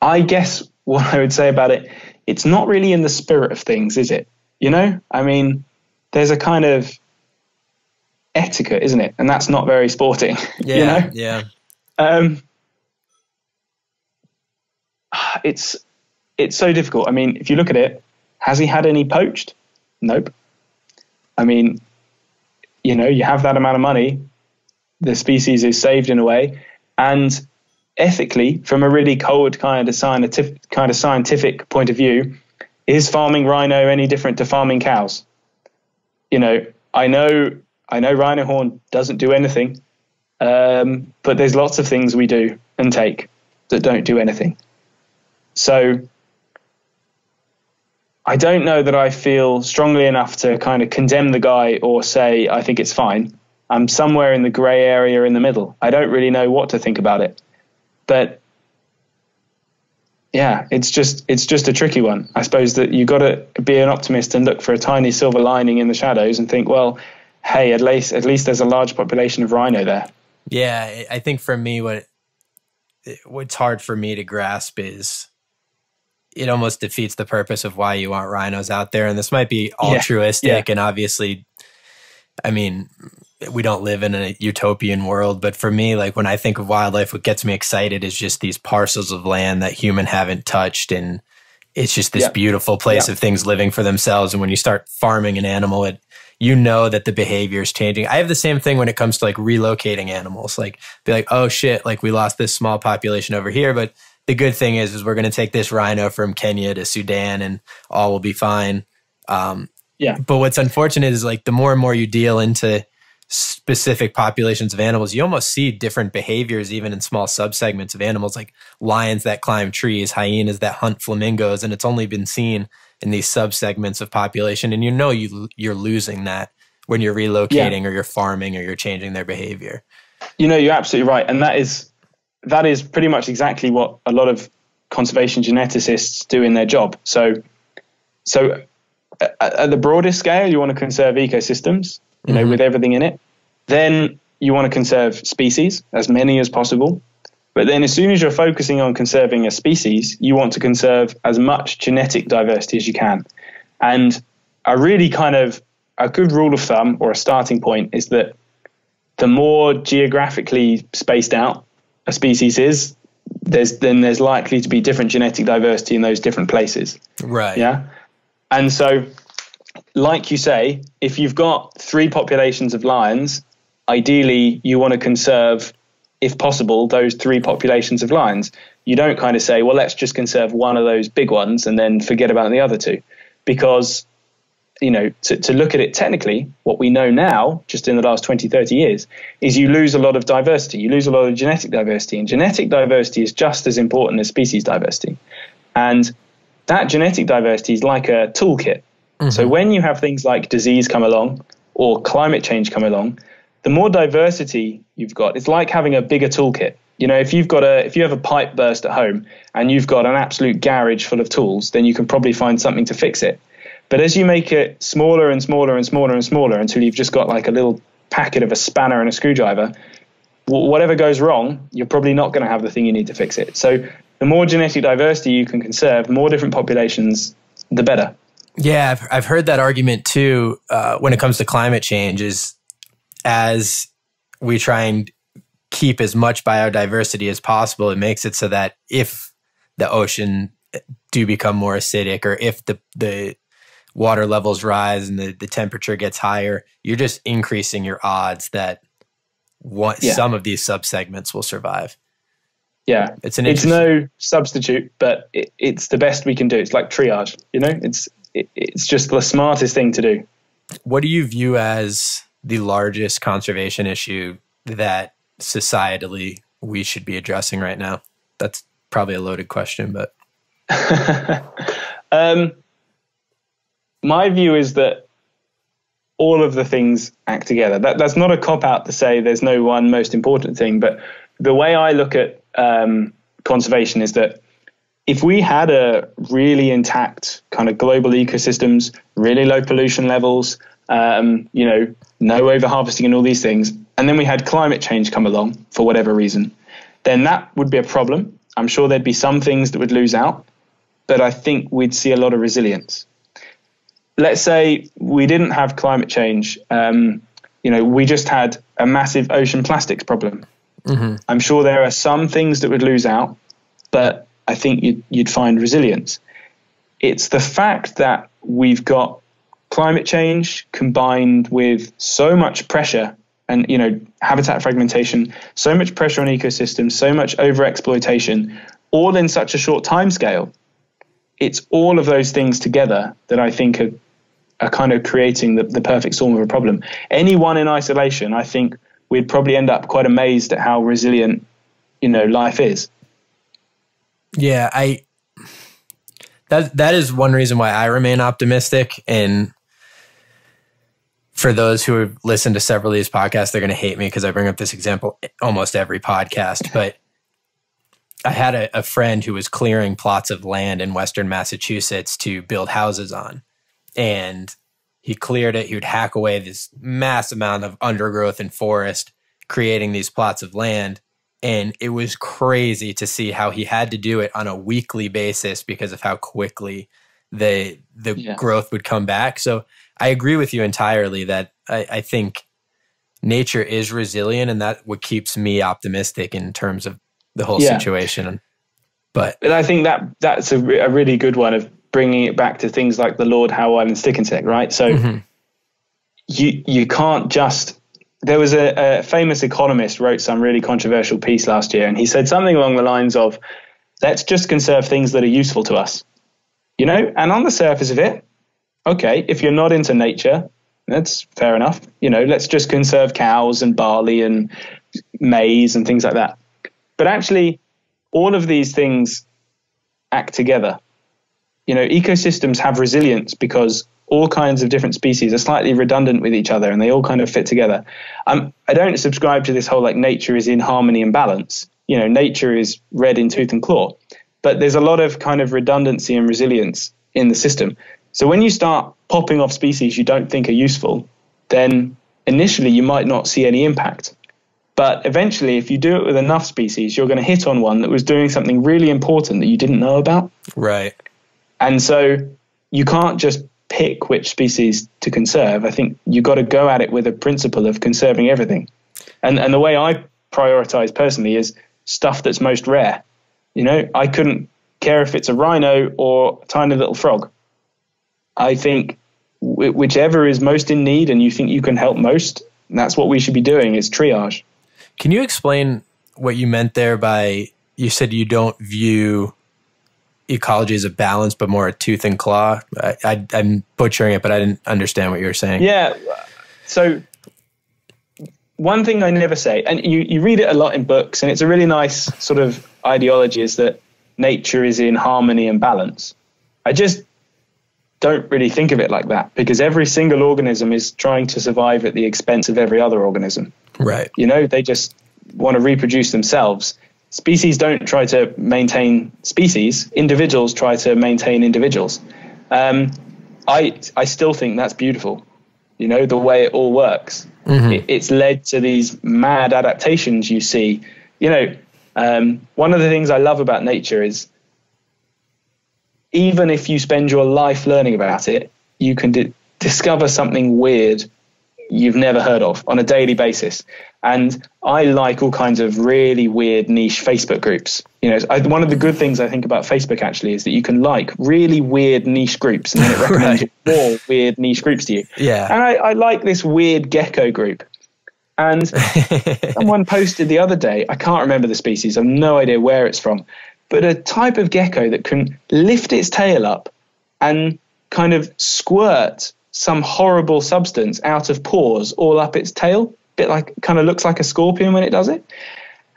I guess what I would say about it, it's not really in the spirit of things, is it? You know, I mean, there's a kind of etiquette, isn't it? And that's not very sporting.
Yeah,
you know,
yeah.
um, it's it's so difficult. I mean, if you look at it, has he had any poached? Nope. I mean, you know, you have that amount of money, the species is saved in a way, and ethically, from a really cold kind of scientific kind of scientific point of view, is farming rhino any different to farming cows? You know, I know I know rhino horn doesn't do anything, um, but there's lots of things we do and take that don't do anything. So I don't know that I feel strongly enough to kind of condemn the guy or say I think it's fine. I'm somewhere in the grey area in the middle. I don't really know what to think about it. But yeah, it's just it's just a tricky one. I suppose that you've got to be an optimist and look for a tiny silver lining in the shadows and think, well, hey, at least at least there's a large population of rhino there.
Yeah, I- think for me, what what's hard for me to grasp is it almost defeats the purpose of why you want rhinos out there. And this might be altruistic, and obviously, I mean, we don't live in a utopian world. But for me, like when I think of wildlife, what gets me excited is just these parcels of land that human haven't touched, and it's just this
Yeah.
beautiful place
Yeah.
of things living for themselves. And when you start farming an animal, it you know that the behavior is changing. I have the same thing when it comes to like relocating animals. Like be like, oh shit, like we lost this small population over here, but the good thing is, is we're going to take this rhino from Kenya to Sudan, and all will be fine. Um,
Yeah.
but what's unfortunate is like the more and more you deal into specific populations of animals, you almost see different behaviors even in small subsegments of animals, like lions that climb trees, hyenas that hunt flamingos, and it's only been seen in these subsegments of population. And you know you you're losing that when you're relocating or you're farming or you're changing their behavior.
You know, you're absolutely right, and that is that is pretty much exactly what a lot of conservation geneticists do in their job. So, so at, at the broadest scale, you want to conserve ecosystems, you know, mm-hmm. with everything in it. Then you want to conserve species, as many as possible. But then, as soon as you're focusing on conserving a species, you want to conserve as much genetic diversity as you can. And a really kind of a good rule of thumb or a starting point is that the more geographically spaced out a species is, there's then there's likely to be different genetic diversity in those different places.
Right.
Yeah. And so, like you say, if you've got three populations of lions, ideally you want to conserve, if possible, those three populations of lions. You don't kind of say, well, let's just conserve one of those big ones and then forget about the other two. Because, you know, to, to look at it technically, what we know now, just in the last 20, 30 years, is you lose a lot of diversity. You lose a lot of genetic diversity. And genetic diversity is just as important as species diversity. And that genetic diversity is like a toolkit. So mm-hmm. when you have things like disease come along or climate change come along, the more diversity you've got, it's like having a bigger toolkit. You know, if you've got a if you have a pipe burst at home and you've got an absolute garage full of tools, then you can probably find something to fix it. But as you make it smaller and smaller and smaller and smaller until you've just got like a little packet of a spanner and a screwdriver, wh- whatever goes wrong, you're probably not going to have the thing you need to fix it. So the more genetic diversity you can conserve, more different populations, the better.
Yeah, I've, I've heard that argument too uh, when it comes to climate change is as we try and keep as much biodiversity as possible, it makes it so that if the ocean do become more acidic or if the, the water levels rise and the, the temperature gets higher, you're just increasing your odds that one,
Yeah.
some of these subsegments will survive.
Yeah,
It's an
it's no substitute, but it, it's the best we can do. It's like triage, you know. It's it, it's just the smartest thing to do.
What do you view as the largest conservation issue that societally we should be addressing right now? That's probably a loaded question, but
Um, my view is that all of the things act together. That, that's not a cop out to say there's no one most important thing, but the way I look at um, conservation is that if we had a really intact kind of global ecosystems, really low pollution levels, um, you know, no over harvesting and all these things, and then we had climate change come along for whatever reason, then that would be a problem. I'm sure there'd be some things that would lose out, but I think we'd see a lot of resilience. Let's say we didn't have climate change. Um, you know, we just had a massive ocean plastics problem. I'm sure there are some things that would lose out, but I think you'd, you'd find resilience. It's the fact that we've got climate change combined with so much pressure and you know habitat fragmentation, so much pressure on ecosystems, so much overexploitation, all in such a short time scale. It's all of those things together that I think are, are kind of creating the, the perfect storm of a problem. Any one in isolation, I think we'd probably end up quite amazed at how resilient, you know, life is.
Yeah, I that that is one reason why I remain optimistic. And for those who have listened to several of these podcasts, they're going to hate me because I bring up this example almost every podcast. But I had a, a friend who was clearing plots of land in Western Massachusetts to build houses on, and he cleared it. He would hack away this mass amount of undergrowth and forest, creating these plots of land and it was crazy to see how he had to do it on a weekly basis because of how quickly the the
Yeah.
growth would come back. So I agree with you entirely that I, I think nature is resilient, and that what keeps me optimistic in terms of the whole
Yeah.
situation. But
And I think that that's a, re- a really good one of bringing it back to things like the Lord Howe Island stick and insect, right? So
Mhm.
you you can't just. There was a, a famous economist wrote some really controversial piece last year, and he said something along the lines of, "Let's just conserve things that are useful to us," you know. And on the surface of it, okay, if you're not into nature, that's fair enough. You know, let's just conserve cows and barley and maize and things like that. But actually, all of these things act together. You know, ecosystems have resilience because all kinds of different species are slightly redundant with each other and they all kind of fit together. Um, I don't subscribe to this whole like nature is in harmony and balance. You know, nature is red in tooth and claw, but there's a lot of kind of redundancy and resilience in the system. So when you start popping off species you don't think are useful, then initially you might not see any impact. But eventually, if you do it with enough species, you're going to hit on one that was doing something really important that you didn't know about.
right,
And so you can't just pick which species to conserve. I think you've got to go at it with a principle of conserving everything. And and the way I prioritize personally is stuff that's most rare. You know, I couldn't care if it's a rhino or a tiny little frog. I think wh- whichever is most in need and you think you can help most, that's what we should be doing is triage.
Can you explain what you meant there by you said you don't view ecology as a balance, but more a tooth and claw? I, I, I'm butchering it, but I didn't understand what you were saying.
Yeah. So one thing I never say, and you, you read it a lot in books, and it's a really nice sort of ideology, is that nature is in harmony and balance. I just don't really think of it like that because every single organism is trying to survive at the expense of every other organism.
Right.
You know, they just want to reproduce themselves. Species don't try to maintain species. Individuals try to maintain individuals. Um, I I still think that's beautiful. You know, the way it all works. It, it's led to these mad adaptations you see. You know, um, one of the things I love about nature is even if you spend your life learning about it, you can di- discover something weird you've never heard of on a daily basis. And I like all kinds of really weird niche Facebook groups. You know, I, one of the good things I think about Facebook actually is that you can like really weird niche groups, and then it recommends
Right.
more weird niche groups to you.
Yeah.
And I, I like this weird gecko group. And someone posted the other day, I can't remember the species, I've no idea where it's from, but a type of gecko that can lift its tail up and kind of squirt some horrible substance out of pores all up its tail. Bit like, kind of looks like a scorpion when it does it.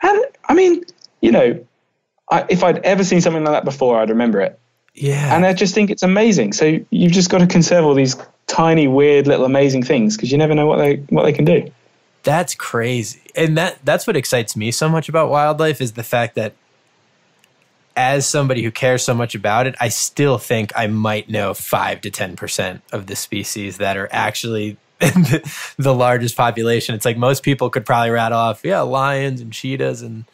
And I mean, you know, I, if I'd ever seen something like that before, I'd remember it.
yeah.
And I just think it's amazing. So you've just got to conserve all these tiny, weird, little amazing things because you never know what they what they can do.
That's crazy. And that that's what excites me so much about wildlife is the fact that as somebody who cares so much about it, I still think I might know 5 to 10% of the species that are actually the, the largest population. It's like most people could probably rattle off, yeah, lions and cheetahs and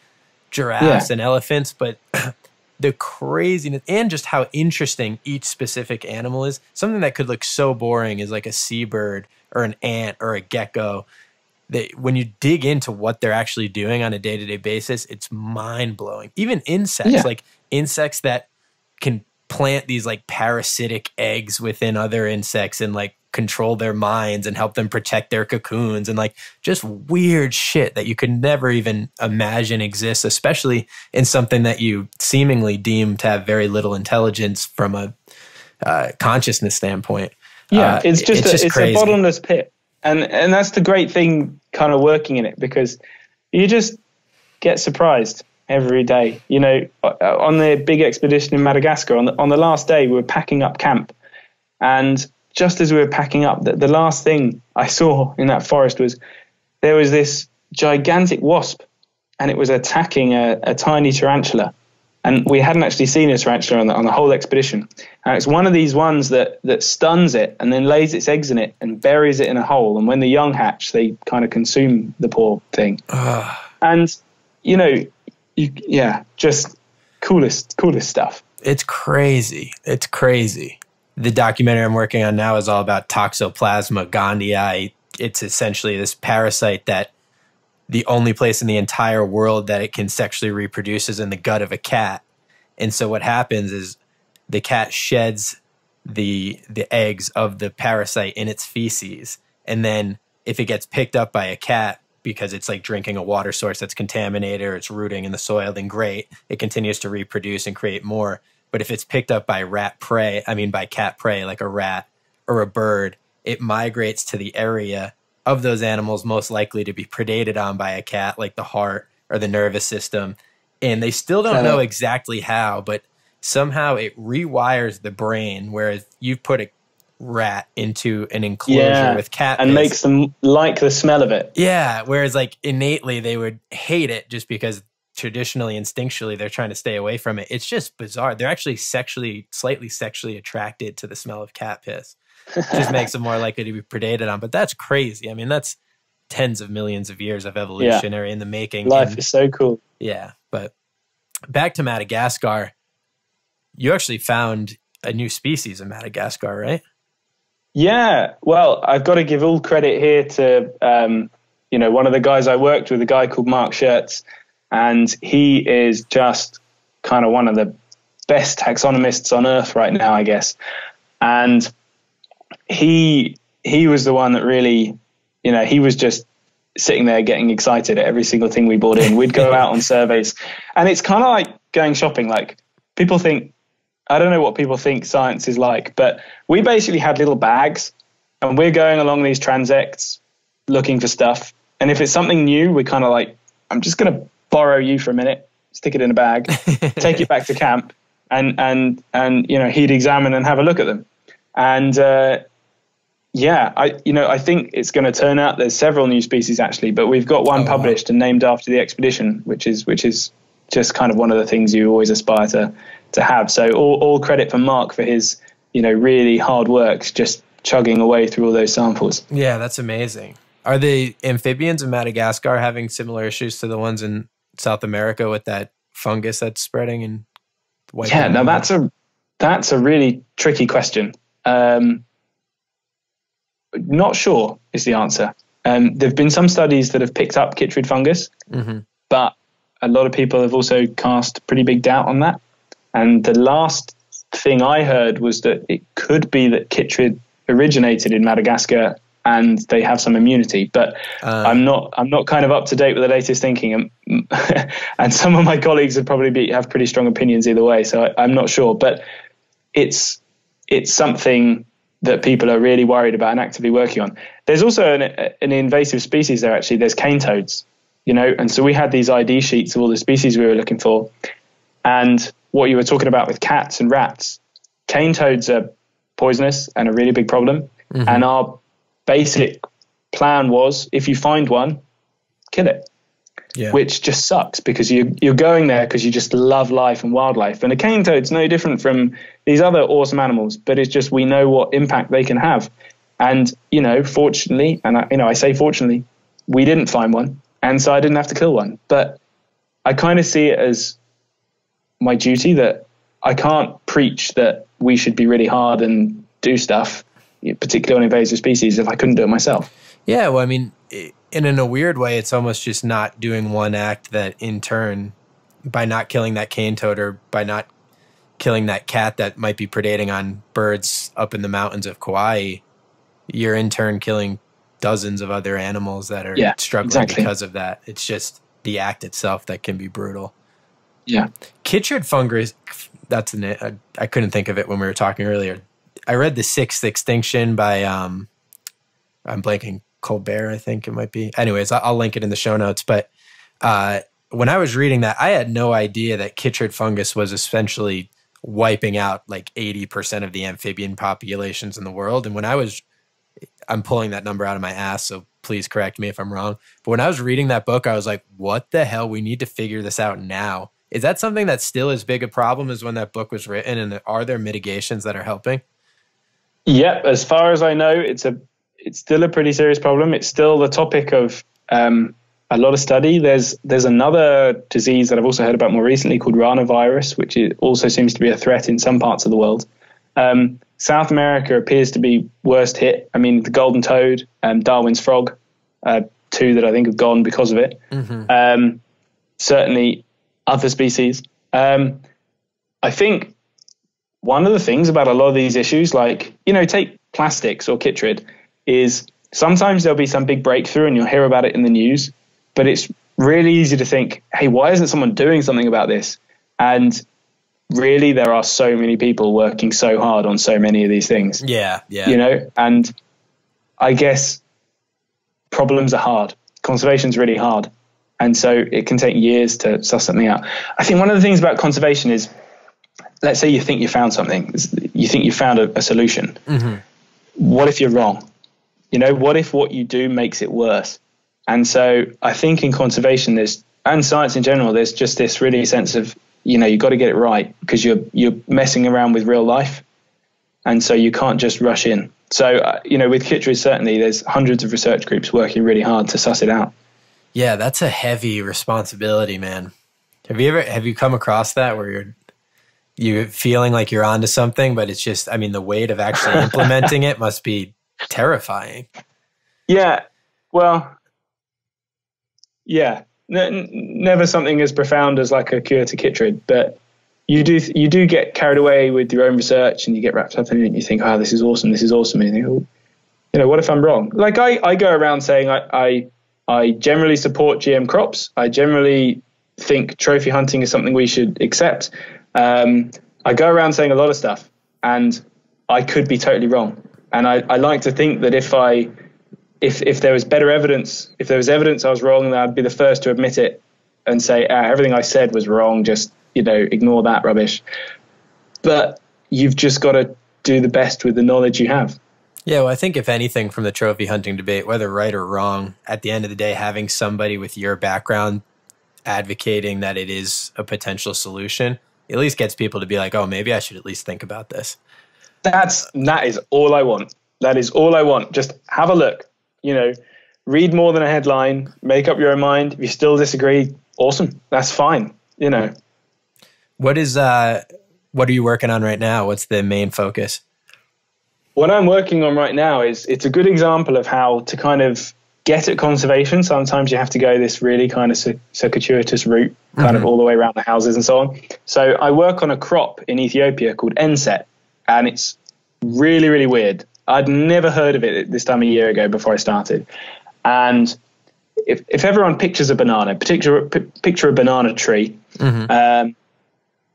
giraffes
Yeah.
and elephants, but the craziness and just how interesting each specific animal is. Something that could look so boring is like a seabird or an ant or a gecko. They, when you dig into what they're actually doing on a day to day basis, it's mind blowing. Even insects,
Yeah.
like insects that can plant these like parasitic eggs within other insects and like control their minds and help them protect their cocoons and like just weird shit that you could never even imagine exists, especially in something that you seemingly deem to have very little intelligence from a uh, consciousness standpoint.
Yeah,
Uh,
it's just, a, it's
crazy.
a bottomless pit, and and that's the great thing, kind of working in it because you just get surprised every day. You know, on the big expedition in Madagascar, on the on the last day, we were packing up camp, and just as we were packing up, the, the last thing I saw in that forest was there was this gigantic wasp, and it was attacking a, a tiny tarantula. And we hadn't actually seen a tarantula on the, on the whole expedition. And it's one of these ones that, that stuns it and then lays its eggs in it and buries it in a hole. And when the young hatch, they kind of consume the poor thing. and, you know, you, yeah, just coolest, coolest stuff.
It's crazy. It's crazy. The documentary I'm working on now is all about Toxoplasma gondii. It's essentially this parasite that the only place in the entire world that it can sexually reproduce is in the gut of a cat. And so what happens is the cat sheds the the eggs of the parasite in its feces and then if it gets picked up by a cat because it's like drinking a water source that's contaminated or it's rooting in the soil then great it continues to reproduce and create more but if it's picked up by rat prey i mean by cat prey like a rat or a bird it migrates to the area of those animals most likely to be predated on by a cat like the heart or the nervous system. And they still don't know exactly how but somehow it rewires the brain whereas you've put a rat into an enclosure with cat
and makes them like the smell of it.
yeah whereas like innately they would hate it just because traditionally instinctually they're trying to stay away from it. It's just bizarre. They're actually sexually slightly sexually attracted to the smell of cat piss just makes them more likely to be predated on but that's crazy i mean that's tens of millions of years of evolutionary in the making
Life
and-
is so cool.
yeah, but back to Madagascar, you actually found a new species in Madagascar, right?
Yeah, well, I've got to give all credit here to um, you know one of the guys I worked with, a guy called Mark Scherz, and he is just kind of one of the best taxonomists on earth right now, I guess. And he he was the one that really, you know, he was just sitting there getting excited at every single thing we brought in. We'd go out on surveys, and it's kind of like going shopping. Like people think I don't know what people think science is like, but we basically had little bags and we're going along these transects looking for stuff. And if it's something new, we're kind of like, I'm just going to borrow you for a minute, stick it in a bag, take it back to camp, and, and, and, you know, he'd examine and have a look at them. And, uh, yeah, I you know I think it's going to turn out there's several new species actually, but we've got one
Oh, wow.
published and named after the expedition, which is which is just kind of one of the things you always aspire to to have. So all, all credit for Mark for his you know really hard work, just chugging away through all those samples.
Yeah, that's amazing. Are the amphibians in Madagascar having similar issues to the ones in South America with that fungus that's spreading and
Yeah, now that's a that's a really tricky question. Um, not sure is the answer. Um, there have been some studies that have picked up chytrid fungus,
Mhm.
but a lot of people have also cast pretty big doubt on that. And the last thing I heard was that it could be that chytrid originated in Madagascar and they have some immunity. But
Uh.
I'm not I'm not kind of up to date with the latest thinking, and, and some of my colleagues would probably be, have pretty strong opinions either way. So I, I'm not sure, but it's it's something that people are really worried about and actively working on. There's also an, an invasive species there. Actually, there's cane toads, you know, and so we had these ID sheets of all the species we were looking for, and what you were talking about with cats and rats, cane toads are poisonous and a really big problem. Mm-hmm. And our basic plan was, if you find one, kill it
yeah.
which just sucks because you you're going there because you just love life and wildlife. And a cane toad's no different from these other awesome animals, but it's just we know what impact they can have. And you know, fortunately, and I, you know, I say fortunately, we didn't find one, and so I didn't have to kill one. But I kind of see it as my duty that I can't preach that we should be really hard and do stuff, particularly on invasive species, if I couldn't do it myself.
Yeah, well, I mean, and in a weird way, it's almost just not doing one act that, in turn, by not killing that cane toad or by not killing that cat that might be predating on birds up in the mountains of Kauai, you're in turn killing dozens of other animals that are
Yeah,
struggling
exactly.
because of that. It's just the act itself that can be brutal.
Yeah.
Chytrid fungus, that's an, I, I couldn't think of it when we were talking earlier. I read The Sixth Extinction by, um, I'm blanking, Kolbert, I think it might be. Anyways, I'll, link it in the show notes. But uh, when I was reading that, I had no idea that chytrid fungus was essentially wiping out like 80% of the amphibian populations in the world. And when I was, I'm pulling that number out of my ass, so please correct me if I'm wrong. But when I was reading that book, I was like, what the hell? We need to figure this out now. Is that something that's still as big a problem as when that book was written? And are there mitigations that are helping?
Yep, as far as I know, it's a it's still a pretty serious problem. It's still the topic of um, a lot of study. There's there's another disease that I've also heard about more recently called Ranavirus, which is, also seems to be a threat in some parts of the world. Um, South America appears to be worst hit. I mean, the golden toad, um, Darwin's frog, uh, two that I think have gone because of it. Um, certainly, other species. Um, I think one of the things about a lot of these issues, like, you know, take plastics or chytrid, is sometimes there'll be some big breakthrough and you'll hear about it in the news, but it's really easy to think, hey, why isn't someone doing something about this? And really, there are so many people working so hard on so many of these things,
Yeah, yeah.
you know? And I guess problems are hard. Conservation is really hard. And so it can take years to suss something out. I think one of the things about conservation is let's say you think you found something, you think you found a, a solution. Mm-hmm. What if you're wrong? You know, what if what you do makes it worse? And so I think in conservation, there's and science in general, there's just this really sense of you know you've got to get it right because you're you're messing around with real life, and so you can't just rush in. So uh, you know, with Chytrid, certainly there's hundreds of research groups working really hard to suss it out.
Yeah, that's a heavy responsibility, man. Have you ever have you come across that where you're you're feeling like you're onto something, but it's just I mean the weight of actually implementing it must be terrifying.
Yeah, well, yeah, n- never something as profound as like a cure to Chytrid, but you do you do get carried away with your own research and you get wrapped up in it and you think, oh, this is awesome, this is awesome, and you think, oh, you know, what if I'm wrong? Like I, I go around saying I, I I generally support GM crops. I generally think trophy hunting is something we should accept. Um, I go around saying a lot of stuff, and I could be totally wrong. And I, I like to think that if I if if there was better evidence, if there was evidence I was wrong, then I'd be the first to admit it and say ah, everything I said was wrong. Just you know, ignore that rubbish. But you've just got to do the best with the knowledge you have.
Yeah, well, I think if anything from the trophy hunting debate, whether right or wrong, at the end of the day, having somebody with your background advocating that it is a potential solution at least gets people to be like, oh, maybe I should at least think about this.
That's that is all I want. That is all I want. Just have a look. You know, read more than a headline. Make up your own mind. If you still disagree, awesome. That's fine. You know,
What is uh what are you working on right now? What's the main focus?
what I'm working on right now is it's a good example of how to kind of get at conservation. Sometimes you have to go this really kind of circuitous route, kind of all the way around the houses and so on. So I work on a crop in Ethiopia called Enset, and it's really, really weird. I'd never heard of it this time a year ago before I started. And if, if everyone pictures a banana, picture, p- picture a banana tree, um,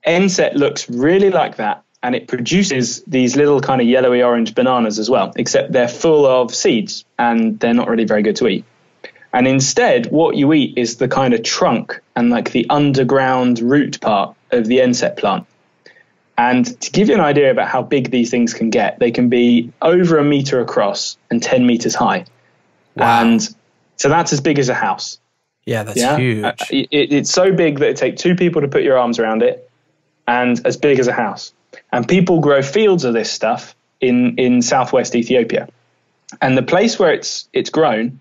Enset looks really like that, and it produces these little kind of yellowy orange bananas as well, except they're full of seeds and they're not really very good to eat. And instead, what you eat is the kind of trunk and like the underground root part of the Enset plant. And to give you an idea about how big these things can get, they can be over a meter across and 10 meters high.
Wow.
And so that's as big as a house.
Yeah, that's
Yeah,
huge.
Uh, it, it's so big that it takes two people to put your arms around it, and as big as a house. And people grow fields of this stuff in in southwest Ethiopia, and the place where it's it's grown,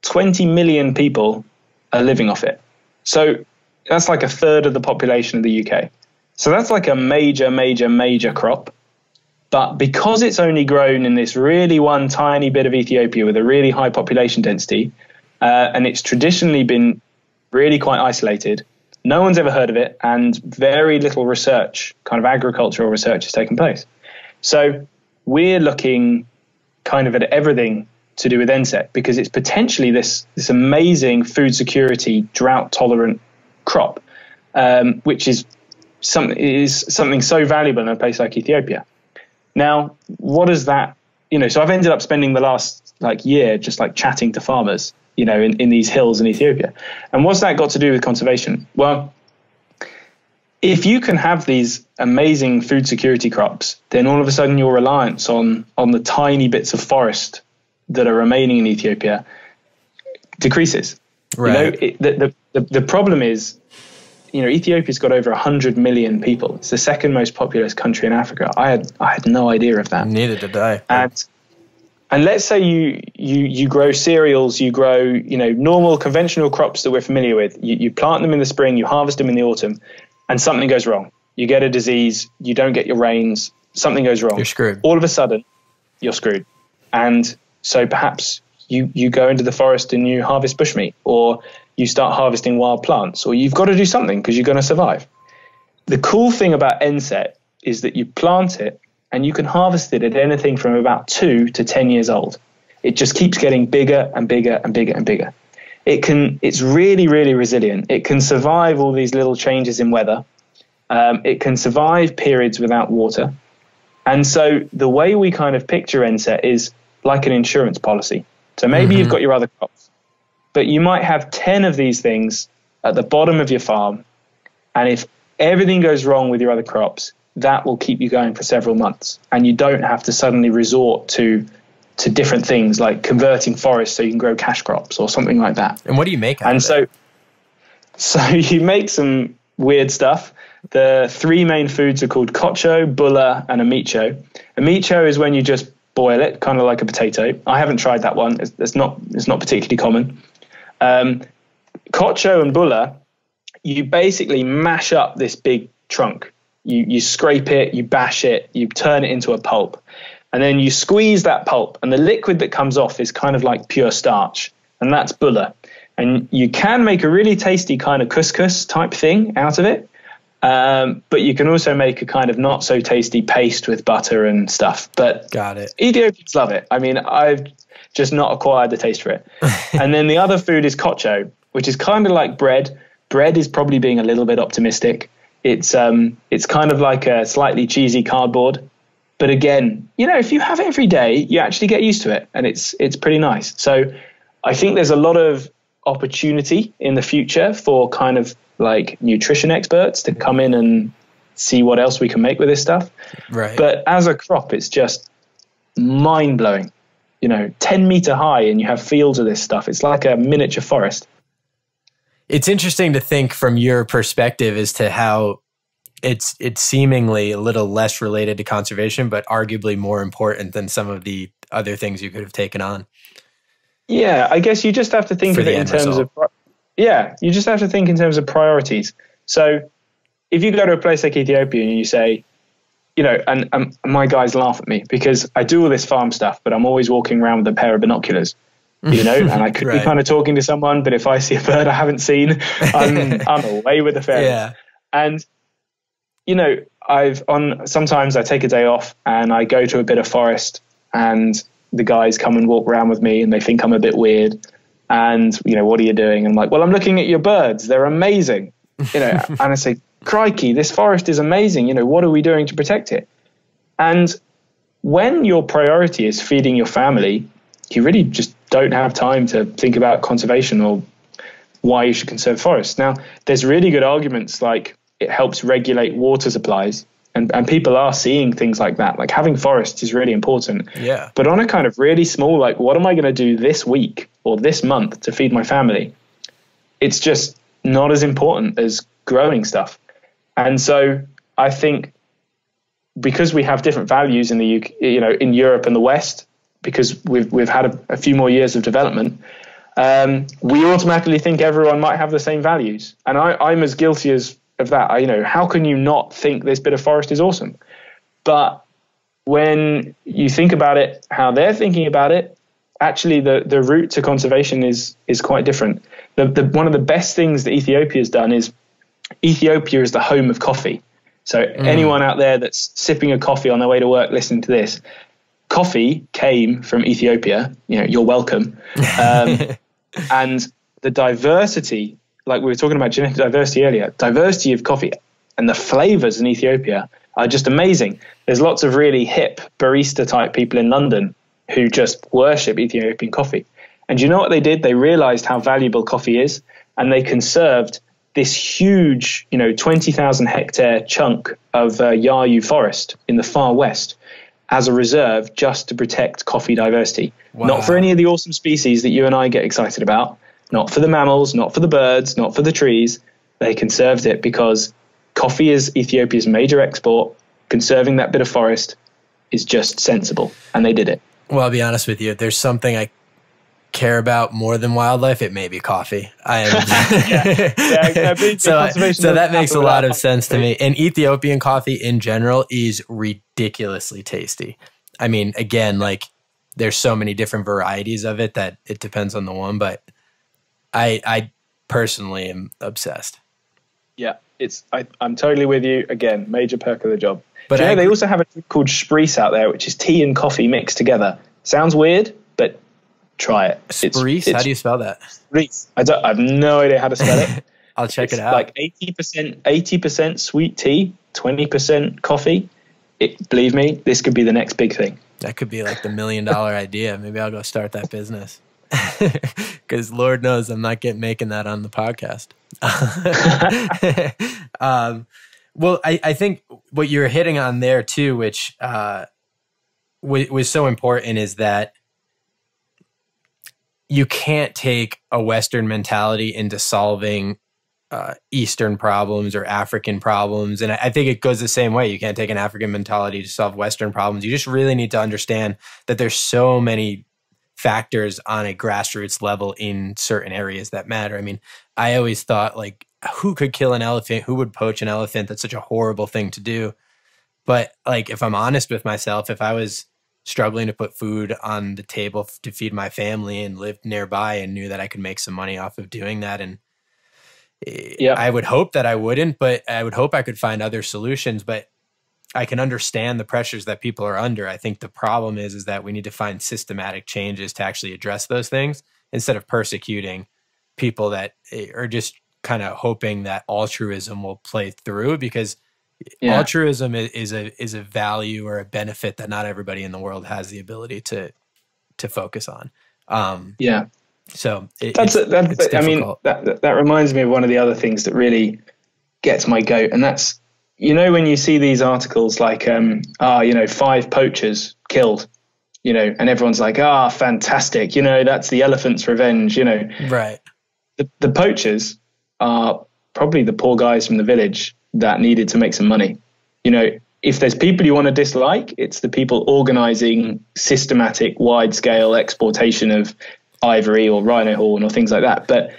twenty million people are living off it. So that's like a third of the population of the UK. So that's like a major, major, major crop. But because it's only grown in this really one tiny bit of Ethiopia with a really high population density, uh, and it's traditionally been really quite isolated, no one's ever heard of it, and very little research, kind of agricultural research, has taken place. So we're looking kind of at everything to do with Enset because it's potentially this this amazing food security, drought tolerant crop, um, which is something is something so valuable in a place like Ethiopia. Now, what does that you know? So I've ended up spending the last like year just like chatting to farmers, you know, in, in these hills in Ethiopia. And what's that got to do with conservation? Well, if you can have these amazing food security crops, then all of a sudden your reliance on on the tiny bits of forest that are remaining in Ethiopia decreases.
Right.
You know, it, the, the, the problem is, you know, Ethiopia's got over 100 million people. It's the second most populous country in Africa. I had, I had no idea of that.
Neither did I.
And, and let's say you, you, you grow cereals, you grow, you know, normal conventional crops that we're familiar with. You, you plant them in the spring, you harvest them in the autumn, and something goes wrong. You get a disease, you don't get your rains, something goes wrong.
You're screwed.
All of a sudden, you're screwed. And so perhaps you, you go into the forest and you harvest bushmeat, or you start harvesting wild plants, or you've got to do something because you're going to survive. The cool thing about Enset is that you plant it and you can harvest it at anything from about two to 10 years old. It just keeps getting bigger and bigger and bigger and bigger. It can, it's really, really resilient. It can survive all these little changes in weather. Um, it can survive periods without water. And so the way we kind of picture Enset is like an insurance policy. So maybe
Mm-hmm.
you've got your other crops, but you might have 10 of these things at the bottom of your farm. And if everything goes wrong with your other crops, that will keep you going for several months. And you don't have to suddenly resort to to different things like converting forests so you can grow cash crops or something like that.
And what do you make out
And
of
so,
it?
so you make some weird stuff. The three main foods are called kocho, bulla, and amicho. Amicho is when you just boil it, kind of like a potato. I haven't tried that one. It's, it's not it's not particularly common. Um, kocho and bulla, you basically mash up this big trunk. You you scrape it, you bash it, you turn it into a pulp, and then you squeeze that pulp, and the liquid that comes off is kind of like pure starch, and that's bulla. And you can make a really tasty kind of couscous type thing out of it. Um, but you can also make a kind of not so tasty paste with butter and stuff. But
Got it.
Ethiopians love it. I mean, I've just not acquired the taste for it. and then the other food is kocho, which is kind of like bread. Bread is probably being a little bit optimistic. It's um, it's kind of like a slightly cheesy cardboard. But again, you know, if you have it every day, you actually get used to it, and it's it's pretty nice. So I think there's a lot of opportunity in the future for kind of like nutrition experts to come in and see what else we can make with this stuff.
Right.
But as a crop, it's just mind blowing. You know, 10 meter high, and you have fields of this stuff. It's like a miniature forest.
it's interesting to think from your perspective as to how it's it's seemingly a little less related to conservation, but arguably more important than some of the other things you could have taken on.
Yeah, I guess you just have to think
For
of it in terms
result.
of. Yeah, you just have to think in terms of priorities. So if you go to a place like Ethiopia and you say, you know, and, and my guys laugh at me because I do all this farm stuff, but I'm always walking around with a pair of binoculars. You know, and I could
Right.
be kind of talking to someone, but if I see a bird I haven't seen, I'm I'm away with the fairies.
Yeah.
And you know, I've on sometimes I take a day off and I go to a bit of forest and the guys come and walk around with me and they think I'm a bit weird. And, you know, what are you doing? And I'm like, well, I'm looking at your birds. They're amazing. You know, and I say, crikey, this forest is amazing. You know, what are we doing to protect it? And when your priority is feeding your family, you really just don't have time to think about conservation or why you should conserve forests. Now, there's really good arguments like it helps regulate water supplies, and, and people are seeing things like that. Like having forests is really important.
Yeah.
But on a kind of really small, like, what am I going to do this week or this month to feed my family? It's just not as important as growing stuff. And so I think because we have different values in the UK, you know, in Europe and the West, because we've we've had a, a few more years of development, um, we automatically think everyone might have the same values. And I, I'm as guilty as of that. I, you know, how can you not think this bit of forest is awesome? But when you think about it, how they're thinking about it, actually the, the route to conservation is is quite different. The, the, one of the best things that Ethiopia has done is Ethiopia is the home of coffee. So anyone out there that's sipping a coffee on their way to work listening to this, coffee came from Ethiopia. You know, you're welcome. Um, and the diversity, like we were talking about genetic diversity earlier, diversity of coffee and the flavors in Ethiopia are just amazing. There's lots of really hip barista type people in London who just worship Ethiopian coffee. And you know what they did? They realized how valuable coffee is and they conserved this huge, you know, 20,000 hectare chunk of uh, Yayu forest in the far west as a reserve just to protect coffee diversity. Not for any of the awesome species that you and I get excited about, not for the mammals, not for the birds, not for the trees. They conserved it because coffee is Ethiopia's major export. Conserving that bit of forest is just sensible, and they did it.
Well, I'll be honest with you. There's something I care about more than wildlife, it may be coffee. I am.
yeah, being-
so, so that makes a lot of sense to me. And Ethiopian coffee in general is ridiculously tasty. I mean, again, like there's so many different varieties of it that it depends on the one, but I I personally am obsessed.
Yeah, it's I, I'm totally with you. Again, major perk of the job.
But
you
I
know, they also have a drink called Spris out there, which is tea and coffee mixed together. Sounds weird, try it. It's-
Spris,
it's
how do you spell that?
Spris. I don't. I have no idea how to spell it.
I'll check
it's
it out.
Like eighty percent, eighty percent sweet tea, twenty percent coffee. It, believe me, this could be the next big thing.
That could be like the million dollar idea. Maybe I'll go start that business. Because Lord knows I'm not getting making that on the podcast. um, well, I, I think what you're hitting on there too, which uh, was so important, is that you can't take a Western mentality into solving uh, Eastern problems or African problems. And I, I think it goes the same way. You can't take an African mentality to solve Western problems. You just really need to understand that there's so many factors on a grassroots level in certain areas that matter. I mean, I always thought like, who could kill an elephant? Who would poach an elephant? That's such a horrible thing to do. But like, if I'm honest with myself, if I was struggling to put food on the table to feed my family and lived nearby and knew that I could make some money off of doing that and eh,
Yeah.
I would hope that I wouldn't, but I would hope I could find other solutions. But I can understand the pressures that people are under. I think the problem is is that we need to find systematic changes to actually address those things instead of persecuting people that eh, are just kind of hoping that altruism will play through because
Yeah.
altruism is a is a value or a benefit that not everybody in the world has the ability to to focus on. Um,
Yeah.
so it,
That's
it's,
that,
it's
I mean that, that that reminds me of one of the other things that really gets my goat, and that's you know when you see these articles like um ah you know five poachers killed, you know, and everyone's like ah fantastic, you know that's the elephant's revenge, you know.
right.
The, the poachers are probably the poor guys from the village that needed to make some money. You know, if there's people you want to dislike, it's the people organizing systematic, wide scale exportation of ivory or rhino horn or things like that. But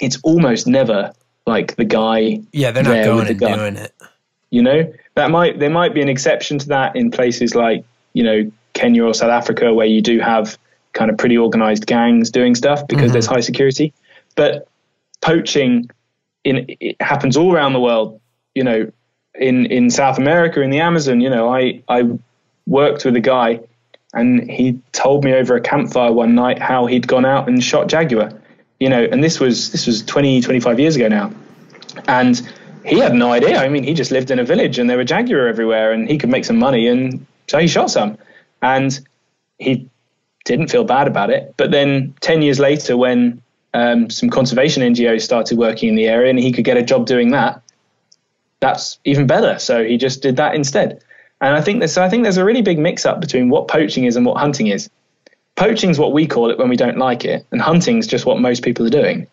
it's almost never like the guy,
Yeah, they're not going and
gun.
doing it.
you know, that might, there might be an exception to that in places like, you know, Kenya or South Africa where you do have kind of pretty organized gangs doing stuff because mm-hmm. there's high security. But poaching in it happens all around the world. You know, in in South America, in the Amazon. You know, I I worked with a guy, and he told me over a campfire one night how he'd gone out and shot jaguar. You know, and this was this was 20, 25 years ago now, and he had no idea. I mean, he just lived in a village, and there were jaguar everywhere, and he could make some money, and so he shot some, and he didn't feel bad about it. But then 10 years later, when um, some conservation NGOs started working in the area and he could get a job doing that, that's even better. So he just did that instead. And I think there's, I think there's a really big mix up between what poaching is and what hunting is. Poaching is what we call it when we don't like it, and hunting is just what most people are doing.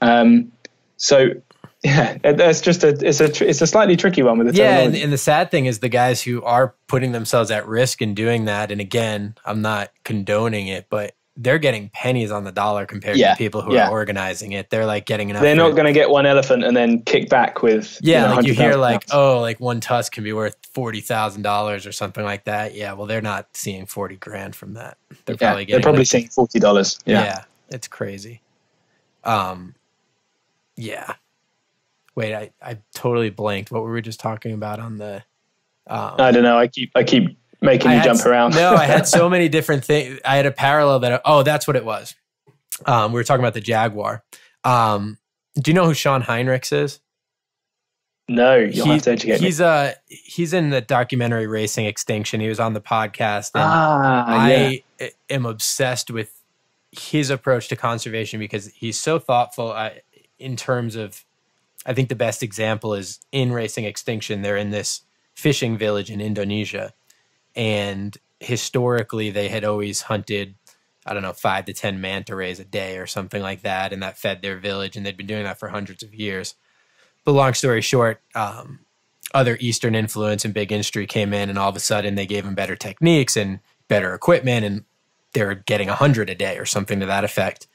Um, so yeah, that's just a it's a it's a slightly tricky one with the
Yeah, and, and the sad thing is the guys who are putting themselves at risk in doing that. And again, I'm not condoning it, but they're getting pennies on the dollar compared
Yeah,
to people who
yeah.
are organizing it. They're like getting enough.
They're not going to get one elephant and then kick back with
Yeah,
you know,
like you hear like,
pounds.
oh, like one tusk can be worth forty thousand dollars or something like that. Yeah, well, they're not seeing forty grand from that. They're
yeah,
probably
they're probably
like-
seeing forty dollars.
yeah.
Yeah.
it's crazy. Um, yeah. Wait, I I totally blanked. What were we just talking about on the? Um,
I don't know. I keep I keep making
I
you
had
jump around.
no, I had so many different things. I had a parallel that. oh, that's what it was. Um, we were talking about the Jaguar. Um, do you know who Shawn Heinrichs is?
no, you'll
He-
have to educate me.
he's uh he's in the documentary Racing Extinction. He was on the podcast. And
Ah, yeah.
I am obsessed with his approach to conservation because he's so thoughtful uh, in terms of. I think the best example is in Racing Extinction. They're in this fishing village in Indonesia, and historically they had always hunted. I don't know, five to ten manta rays a day or something like that, and that fed their village, and they'd been doing that for hundreds of years. But long story short, um, other Eastern influence and big industry came in, and all of a sudden they gave them better techniques and better equipment, and they were getting a hundred a day or something to that effect.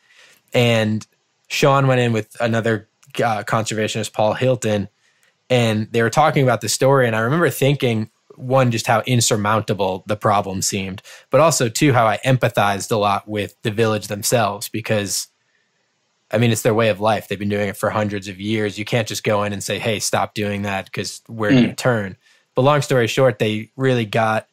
And Shawn went in with another uh, conservationist, Paul Hilton, and they were talking about the story. And I remember thinking, one, just how insurmountable the problem seemed, but also, two, how I empathized a lot with the village themselves because. I mean, it's their way of life. They've been doing it for hundreds of years. You can't just go in and say, hey, stop doing that because where do you mm. turn? But long story short, they really got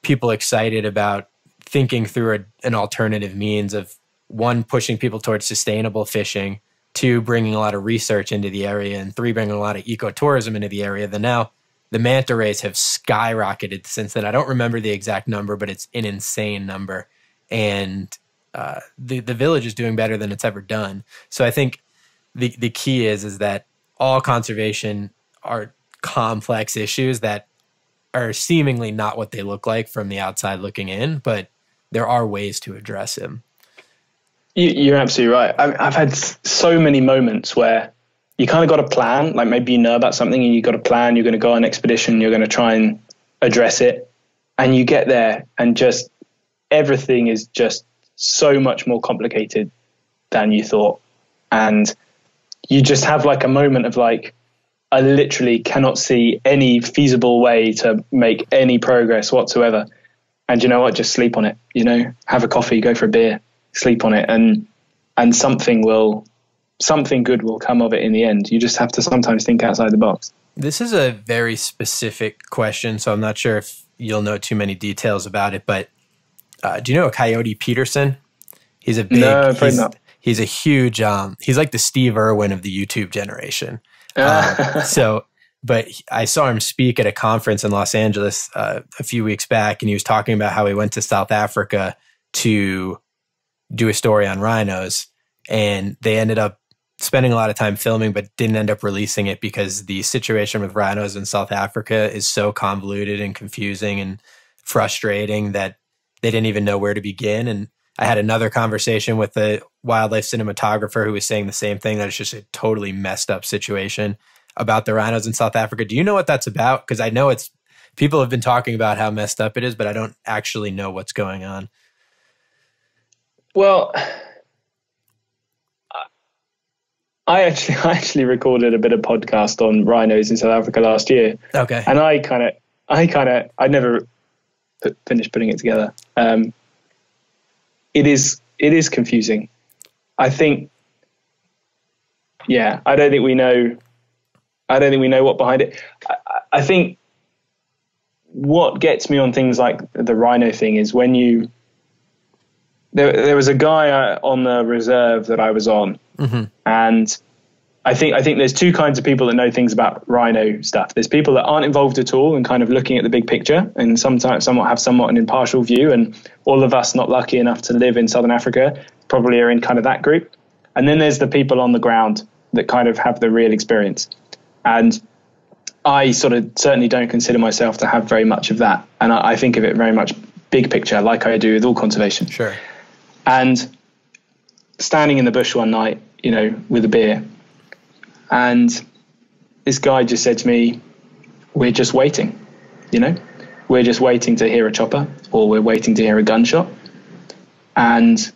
people excited about thinking through a, an alternative means of one, pushing people towards sustainable fishing, two, bringing a lot of research into the area, and three, bringing a lot of ecotourism into the area. Then now the manta rays have skyrocketed since then. I don't remember the exact number, but it's an insane number. And uh, the the village is doing better than it's ever done. So I think the the key is is that all conservation are complex issues that are seemingly not what they look like from the outside looking in, but there are ways to address them.
You, you're absolutely right. I've had so many moments where you kind of got a plan. Like maybe you know about something and you got a plan. You're going to go on an expedition. You're going to try and address it, and you get there and just everything is just so much more complicated than you thought, and you just have like a moment of like. I literally cannot see any feasible way to make any progress whatsoever. And you know what? Just sleep on it. You know, have a coffee, go for a beer, sleep on it, and and something will, something good will come of it in the end. You just have to sometimes think outside the box.
This is a very specific question, so I'm not sure if you'll know too many details about it. But uh, do you know Coyote Peterson? He's a big.
No,
he's,
not.
he's a huge. Um, he's like the Steve Irwin of the YouTube generation. Um, so, but I saw him speak at a conference in Los Angeles uh, a few weeks back, and he was talking about how he went to South Africa to do a story on rhinos, and they ended up spending a lot of time filming, but didn't end up releasing it because the situation with rhinos in South Africa is so convoluted and confusing and frustrating that they didn't even know where to begin. And I had another conversation with a wildlife cinematographer who was saying the same thing that it's just a totally messed up situation about the rhinos in South Africa. Do you know what that's about? Because I know it's people have been talking about how messed up it is, but I don't actually know what's going on.
Well, I actually I actually recorded a bit of podcast on rhinos in South Africa last year,
Okay.
and I kind of I kind of I never put, finished putting it together. Um, it is it is confusing. I think. Yeah, I don't think we know. I don't think we know what behind it. I, I- think what gets me on things like the rhino thing is when you. There, there was a guy uh, on the reserve that I was on, and I think I think there's two kinds of people that know things about rhino stuff. There's people that aren't involved at all and kind of looking at the big picture, and sometimes somewhat have somewhat an impartial view. And all of us not lucky enough to live in Southern Africa probably are in kind of that group. And then there's the people on the ground that kind of have the real experience. And I sort of certainly don't consider myself to have very much of that. And I, I think of it very much big picture, like I do with all conservation.
Sure.
And standing in the bush one night, you know, with a beer, and this guy just said to me, We're just waiting, you know, we're just waiting to hear a chopper or we're waiting to hear a gunshot. and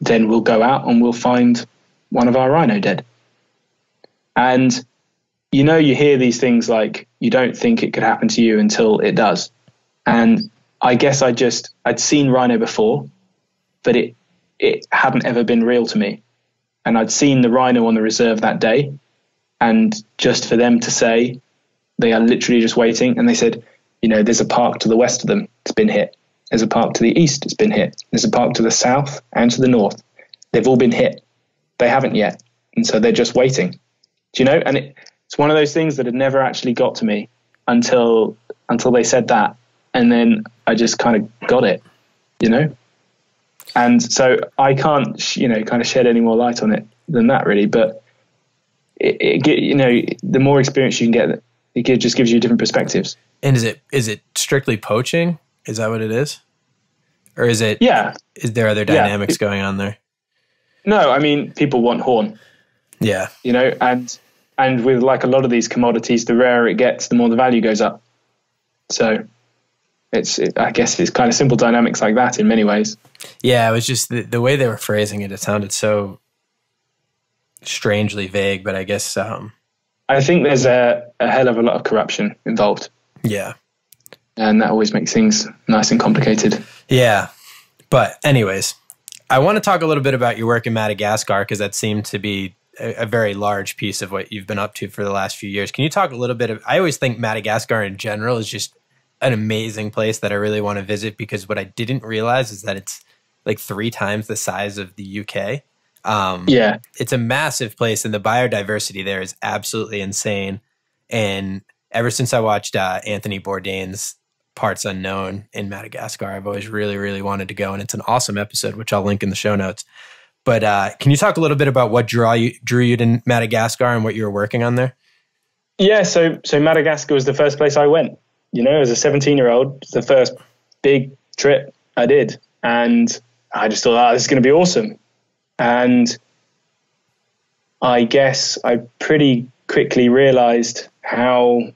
then we'll go out and we'll find one of our rhino dead. And you know, you hear these things like you don't think it could happen to you until it does. And I guess I just I'd seen rhino before, but it it hadn't ever been real to me. And I'd seen the rhino on the reserve that day, and just for them to say they are literally just waiting, and they said, you know, there's a park to the west of them, it's been hit. There's a park to the east, it's been hit. There's a park to the south and to the north. They've all been hit. They haven't yet. And so they're just waiting. Do you know? And it, it's one of those things that had never actually got to me until until they said that. And then I just kind of got it, you know? And so I can't, you know, kind of shed any more light on it than that, really. But it, it you know, the more experience you can get, it just gives you different perspectives.
And is it is it strictly poaching? Is that what it is? Or is it
Yeah.
is there other
Yeah.
dynamics going on there?
No, I mean, people want horn.
Yeah.
you know and and with like a lot of these commodities the rarer it gets the more the value goes up so it's it, i guess it's kind of simple dynamics like that in many ways
Yeah, it was just the, the way they were phrasing it, it sounded so strangely vague, but I guess um
i think there's a, a hell of a lot of corruption involved
yeah.
and that always makes things nice and complicated
Yeah. But anyways, I want to talk a little bit about your work in Madagascar because that seemed to be a, a very large piece of what you've been up to for the last few years. Can you talk a little bit of I always think Madagascar in general is just an amazing place that I really want to visit because what I didn't realize is that it's like three times the size of the UK. Um,
yeah.
it's a massive place and the biodiversity there is absolutely insane. And ever since i watched uh, anthony bourdain's parts unknown in madagascar i've always really really wanted to go and it's an awesome episode which i'll link in the show notes. But uh, can you talk a little bit about what draw you, drew you to madagascar and what you were working on there?
Yeah so so madagascar was the first place i went you know as a 17 year old the first big trip i did and i just thought oh, this is going to be awesome and I guess I pretty quickly realized how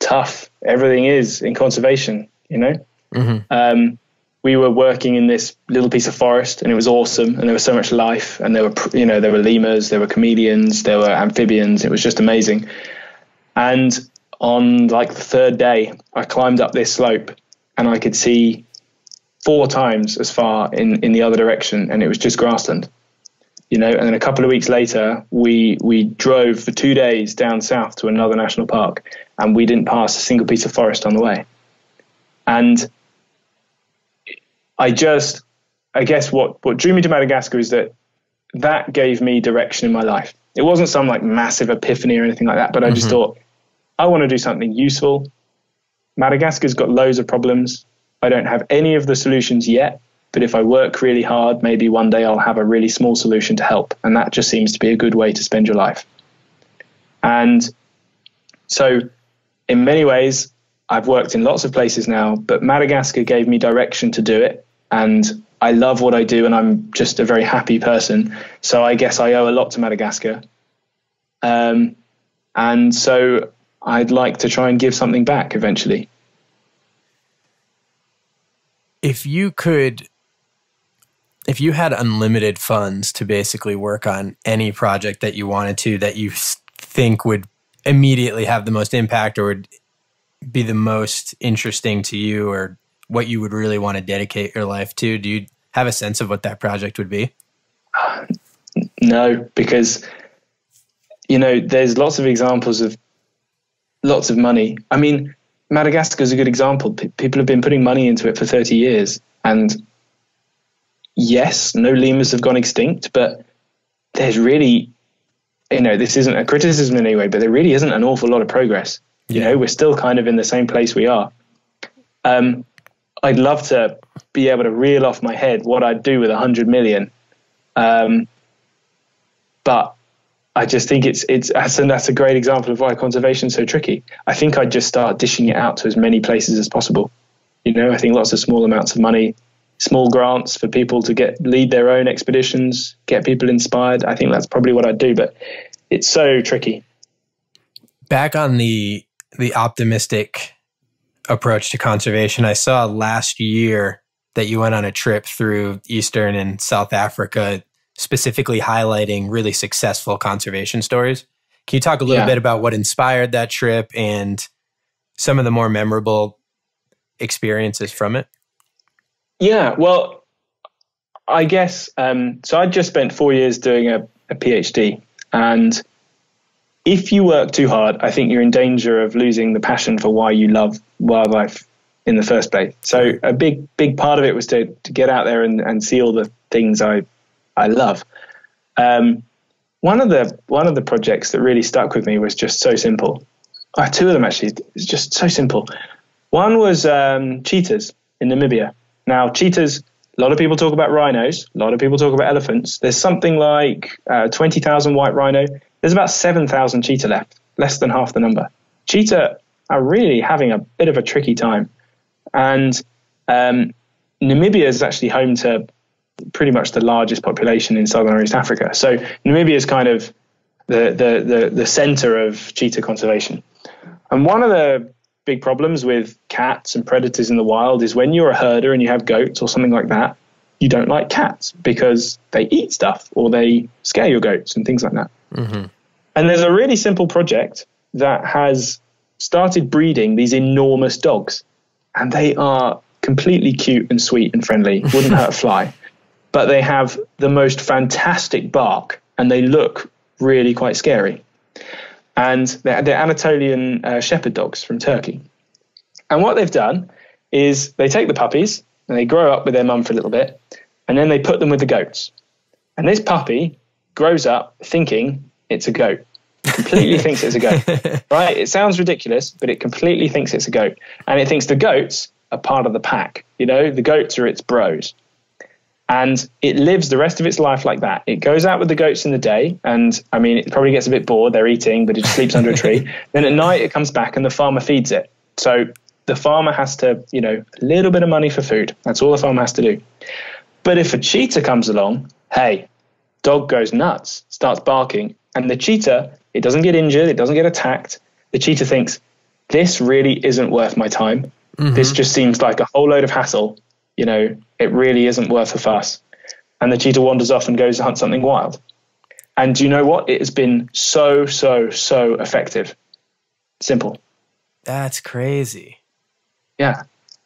tough everything is in conservation. You know, um, we were working in this little piece of forest, and it was awesome, and there was so much life, and there were you know there were lemurs, there were chameleons, there were amphibians. It was just amazing. And on like the third day, I climbed up this slope, and I could see four times as far in, in the other direction, and it was just grassland. You know, and then a couple of weeks later, we we drove for two days down south to another national park, and we didn't pass a single piece of forest on the way. And I just, I guess what what drew me to Madagascar is that that gave me direction in my life. It wasn't some like massive epiphany or anything like that, but I just mm-hmm. thought I want to do something useful. Madagascar's got loads of problems. I don't have any of the solutions yet, but if I work really hard, maybe one day I'll have a really small solution to help. And that just seems to be a good way to spend your life. And so, in many ways, I've worked in lots of places now, but Madagascar gave me direction to do it. And I love what I do, and I'm just a very happy person. So, I guess I owe a lot to Madagascar. Um, and so, I'd like to try and give something back eventually.
if you could if you had unlimited funds to basically work on any project that you wanted to that you think would immediately have the most impact or would be the most interesting to you or what you would really want to dedicate your life to do you have a sense of what that project would be
No, because you know, there's lots of examples of lots of money. I mean, Madagascar is a good example. P- people have been putting money into it for 30 years, and yes, no lemurs have gone extinct, but there's really, you know, this isn't a criticism in any way, but there really isn't an awful lot of progress. You know, we're still kind of in the same place we are. Um, I'd love to be able to reel off my head what I'd do with a hundred million. Um, but I just think it's it's that's, and that's a great example of why conservation's so tricky. I think I'd just start dishing it out to as many places as possible. You know, I think lots of small amounts of money, small grants for people to get lead their own expeditions, get people inspired. I think that's probably what I'd do, but it's so tricky.
back on the the optimistic approach to conservation i saw last year that you went on a trip through Eastern and South Africa, specifically highlighting really successful conservation stories. Can you talk a little
Yeah.
bit about what inspired that trip and some of the more memorable experiences from it?
Yeah, well, I guess um, so. I just spent four years doing a, a PhD, and if you work too hard, I think you're in danger of losing the passion for why you love wildlife in the first place. So a big, big part of it was to, to get out there and, and see all the things I I love. Um, one of the one of the projects that really stuck with me was just so simple. Uh, two of them actually. It's just so simple. One was um, cheetahs in Namibia. Now, cheetahs, a lot of people talk about rhinos, a lot of people talk about elephants. There's something like uh, 20,000 white rhino. There's about 7,000 cheetah left, less than half the number. Cheetah are really having a bit of a tricky time. And um, Namibia is actually home to pretty much the largest population in southern or East Africa. So Namibia is kind of the, the, the, the center of cheetah conservation. And one of the big problems with cats and predators in the wild is when you're a herder and you have goats or something like that, you don't like cats because they eat stuff or they scare your goats and things like that. Mm-hmm. And there's a really simple project that has started breeding these enormous dogs, and they are completely cute and sweet and friendly. Wouldn't hurt a fly, but they have the most fantastic bark, and they look really quite scary. And they're, they're Anatolian uh, shepherd dogs from Turkey. And what they've done is they take the puppies and they grow up with their mum for a little bit, and then they put them with the goats. And this puppy grows up thinking it's a goat. Completely thinks it's a goat. Right? It sounds ridiculous, but it completely thinks it's a goat. And it thinks the goats are part of the pack. You know, the goats are its bros. And it lives the rest of its life like that. It goes out with the goats in the day, and I mean, it probably gets a bit bored. They're eating, but it sleeps under a tree. Then at night, it comes back, and the farmer feeds it. So the farmer has to, you know, a little bit of money for food. That's all the farmer has to do. But if a cheetah comes along, hey, dog goes nuts, starts barking, and the cheetah, it doesn't get injured, it doesn't get attacked. The cheetah thinks, this really isn't worth my time. This mm-hmm. just seems like a whole load of hassle. You know, it really isn't worth a fuss. And the cheetah wanders off and goes to hunt something wild. And do you know what? It has been so, so, so effective. Simple.
That's crazy.
Yeah.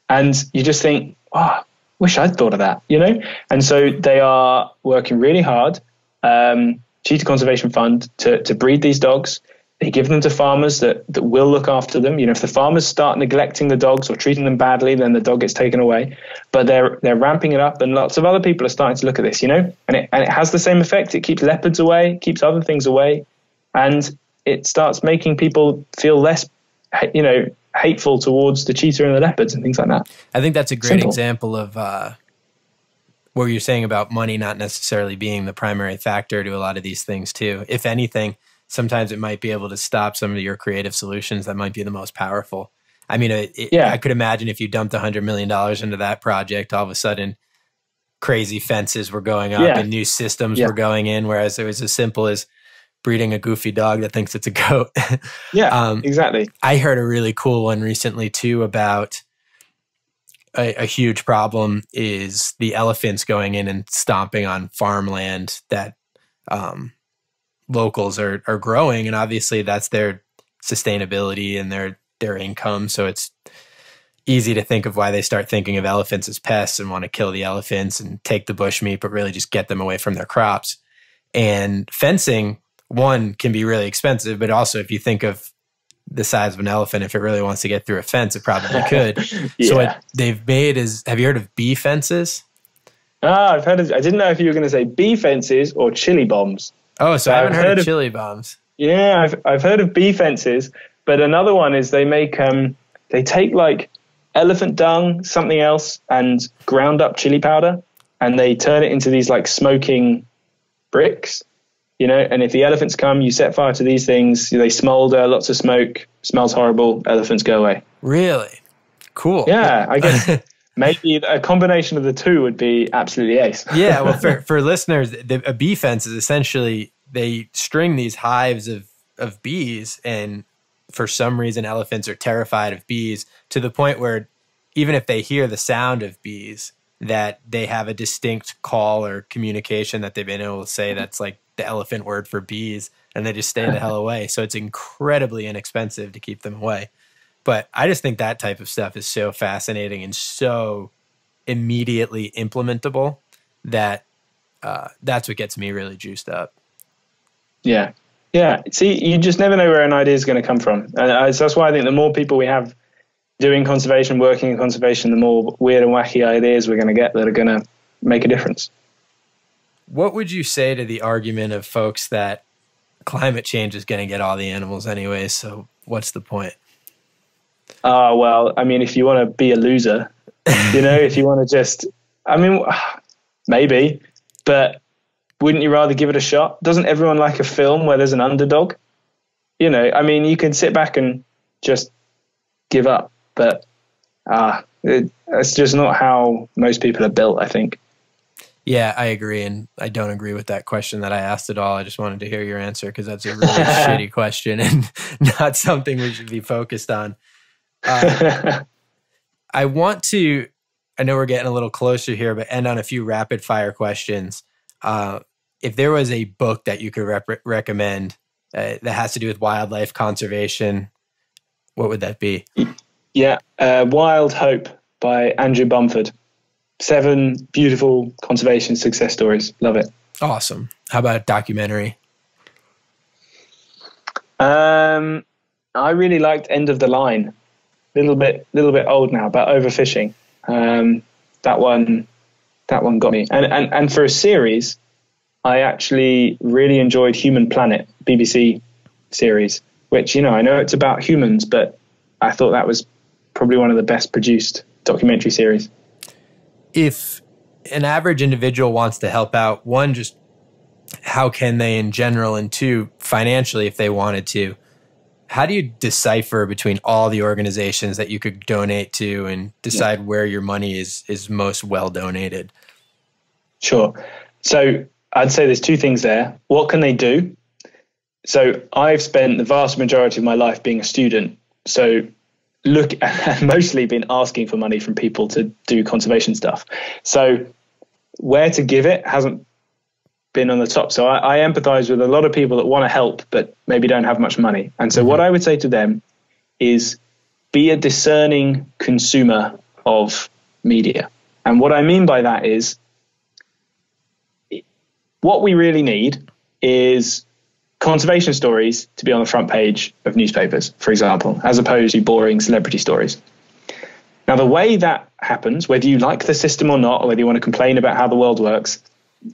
And you just think, oh, wish I'd thought of that, you know? And so they are working really hard, um, Cheetah Conservation Fund, to, to breed these dogs. They give them to farmers that, that will look after them. You know, if the farmers start neglecting the dogs or treating them badly, then the dog gets taken away. But they're they're ramping it up, and lots of other people are starting to look at this. You know, and it and it has the same effect. It keeps leopards away, keeps other things away, and it starts making people feel less, you know, hateful towards the cheetah and the leopards and things like that.
I think that's a great
Simple.
example of uh, what you're saying about money not necessarily being the primary factor to a lot of these things, too. If anything, sometimes it might be able to stop some of your creative solutions that might be the most powerful. I mean, it,
Yeah.
I could imagine if you dumped $100 million into that project, all of a sudden crazy fences were going up
Yeah.
and new systems
Yeah.
were going in, whereas it was as simple as breeding a goofy dog that thinks it's a goat.
Yeah,
Um,
exactly.
I heard a really cool one recently too about a, a huge problem is the elephants going in and stomping on farmland that um, locals are are growing, and obviously that's their sustainability and their their income. So it's easy to think of why they start thinking of elephants as pests and want to kill the elephants and take the bushmeat, but really just get them away from their crops. And fencing, one, can be really expensive, but also if you think of the size of an elephant, if it really wants to get through a fence, it probably could. So what they've made is, have you heard of bee fences?
Ah, I've heard. Of, I didn't know if you were going to say bee fences or chili bombs.
Oh, so I haven't heard,
heard
of
of-
chili bombs.
Yeah, I've I've heard of bee fences, but another one is they make um they take like elephant dung, something else, and ground up chili powder, and they turn it into these like smoking bricks. You know, and if the elephants come, you set fire to these things. They smolder, lots of smoke, smells horrible. Elephants go away.
Really? Cool.
Yeah, I guess maybe a combination of the two would be absolutely ace.
yeah, well, for, for listeners, the, a bee fence is essentially they string these hives of, of bees, and for some reason, elephants are terrified of bees to the point where even if they hear the sound of bees, that they have a distinct call or communication that they've been able to say that's like the elephant word for bees and they just stay the hell away. So it's incredibly inexpensive to keep them away. But I just think that type of stuff is so fascinating and so immediately implementable that uh, that's what gets me really juiced up.
Yeah. Yeah. See, you just never know where an idea is going to come from. And uh, that's why I think the more people we have doing conservation, working in conservation, the more weird and wacky ideas we're going to get that are going to make a difference.
What would you say to the argument of folks that climate change is going to get all the animals anyway? So what's the point?
Ah, uh, well, I mean, if you want to be a loser, you know, if you want to just, I mean, maybe, but wouldn't you rather give it a shot? Doesn't everyone like a film where there's an underdog? You know, I mean, you can sit back and just give up, but ah, uh, it, it's just not how most people are built. I think.
Yeah, I agree, and I don't agree with that question that I asked at all. I just wanted to hear your answer because that's a really shitty question and not something we should be focused on. Uh, I want to. I know we're getting a little closer here, but end on a few rapid fire questions. Uh, if there was a book that you could rep- recommend uh, that has to do with wildlife conservation, what would that be?
Yeah, uh, Wild Hope by Andrew Balmford. Seven beautiful conservation success stories. Love it.
Awesome. How about a documentary?
Um, I really liked End of the Line. Little bit, little bit old now, but overfishing. Um, that one, that one got me. And and and for a series, I actually really enjoyed Human Planet, BBC series, which, you know, I know it's about humans, but I thought that was probably one of the best produced documentary series.
If an average individual wants to help out, one, just how can they in general, and two, financially, if they wanted to, how do you decipher between all the organizations that you could donate to and decide yeah. where your money is is most well donated?
Sure. So I'd say there's two things there. What can they do? So I've spent the vast majority of my life being a student. So look, mostly been asking for money from people to do conservation stuff. So where to give it hasn't been on the top. So I, I empathize with a lot of people that want to help, but maybe don't have much money. And so mm-hmm. what I would say to them is be a discerning consumer of media. And what I mean by that is what we really need is conservation stories to be on the front page of newspapers, for example, as opposed to boring celebrity stories. Now, the way that happens, whether you like the system or not, or whether you want to complain about how the world works,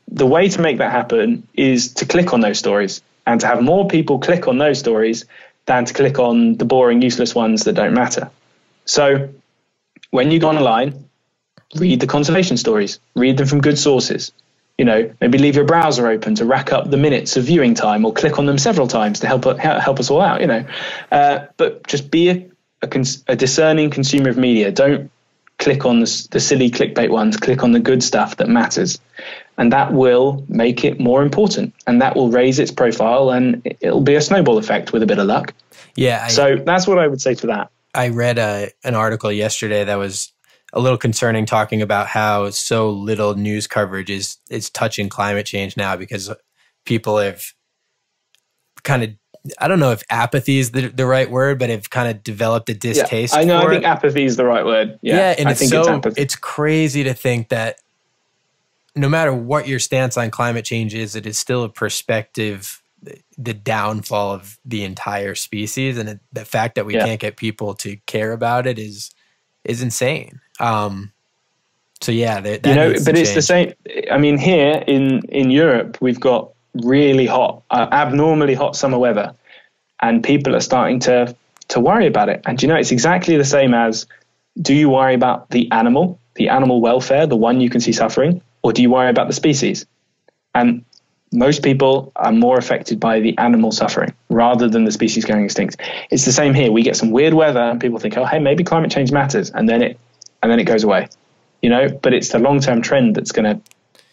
the way to make that happen is to click on those stories and to have more people click on those stories than to click on the boring, useless ones that don't matter. So, when you go online, read the conservation stories, read them from good sources you know, maybe leave your browser open to rack up the minutes of viewing time, or click on them several times to help help us all out. You know, uh, but just be a, a, cons- a, discerning consumer of media. Don't click on the, the silly clickbait ones. Click on the good stuff that matters, and that will make it more important, and that will raise its profile, and it'll be a snowball effect with a bit of luck.
Yeah. I,
so that's what I would say to that.
I read a, uh, an article yesterday that was a little concerning talking about how so little news coverage is is touching climate change now because people have kind of I don't know if apathy is the, the right word, but have kind of developed a distaste.
Yeah, I know. I think it. apathy is the right word. Yeah,
yeah and
I
it's so it's, it's crazy to think that no matter what your stance on climate change is, it is still a perspective, the downfall of the entire species, and it, the fact that we yeah. can't get people to care about it is is insane. Um, so yeah, that, that
you know, but it's the same. I mean, here in in Europe, we've got really hot, uh, abnormally hot summer weather, and people are starting to to worry about it. And you know, it's exactly the same as: do you worry about the animal, the animal welfare, the one you can see suffering, or do you worry about the species? And most people are more affected by the animal suffering rather than the species going extinct. It's the same here. We get some weird weather, and people think, "Oh, hey, maybe climate change matters," and then it and then it goes away. You know, but it's the long term trend that's going to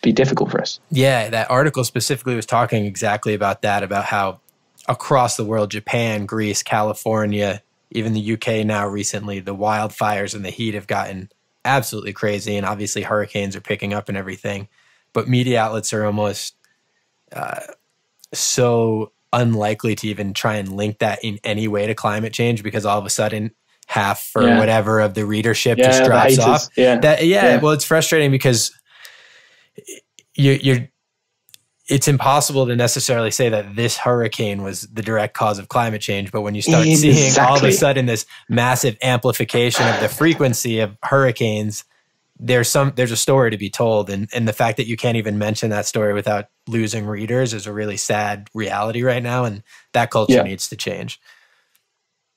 be difficult for us.
Yeah, that article specifically was talking exactly about that, about how across the world, Japan, Greece, California, even the UK now recently, the wildfires and the heat have gotten absolutely crazy. And obviously, hurricanes are picking up and everything. But media outlets are almost uh, so unlikely to even try and link that in any way to climate change because all of a sudden half or
Yeah.
whatever of the readership
Yeah,
just drops off.
Yeah.
That yeah,
Yeah.
well, it's frustrating because you you're it's impossible to necessarily say that this hurricane was the direct cause of climate change, but when you start seeing all of a sudden this massive amplification of the frequency of hurricanes, there's some there's a story to be told, and and the fact that you can't even mention that story without losing readers is a really sad reality right now, and that culture
Yeah.
needs to change.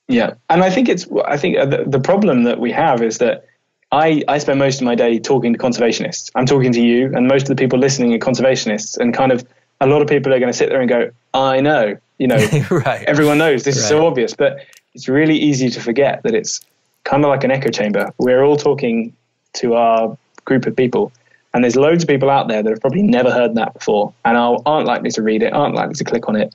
Yeah, and I think it's I think the, the problem that we have is that I I spend most of my day talking to conservationists. I'm talking to you, and most of the people listening are conservationists, and kind of a lot of people are going to sit there and go, "I know," you know,
right.
everyone knows this is so obvious, but it's really easy to forget that it's kind of like an echo chamber. We're all talking to our group of people, and there's loads of people out there that have probably never heard that before, and are, aren't likely to read it, aren't likely to click on it,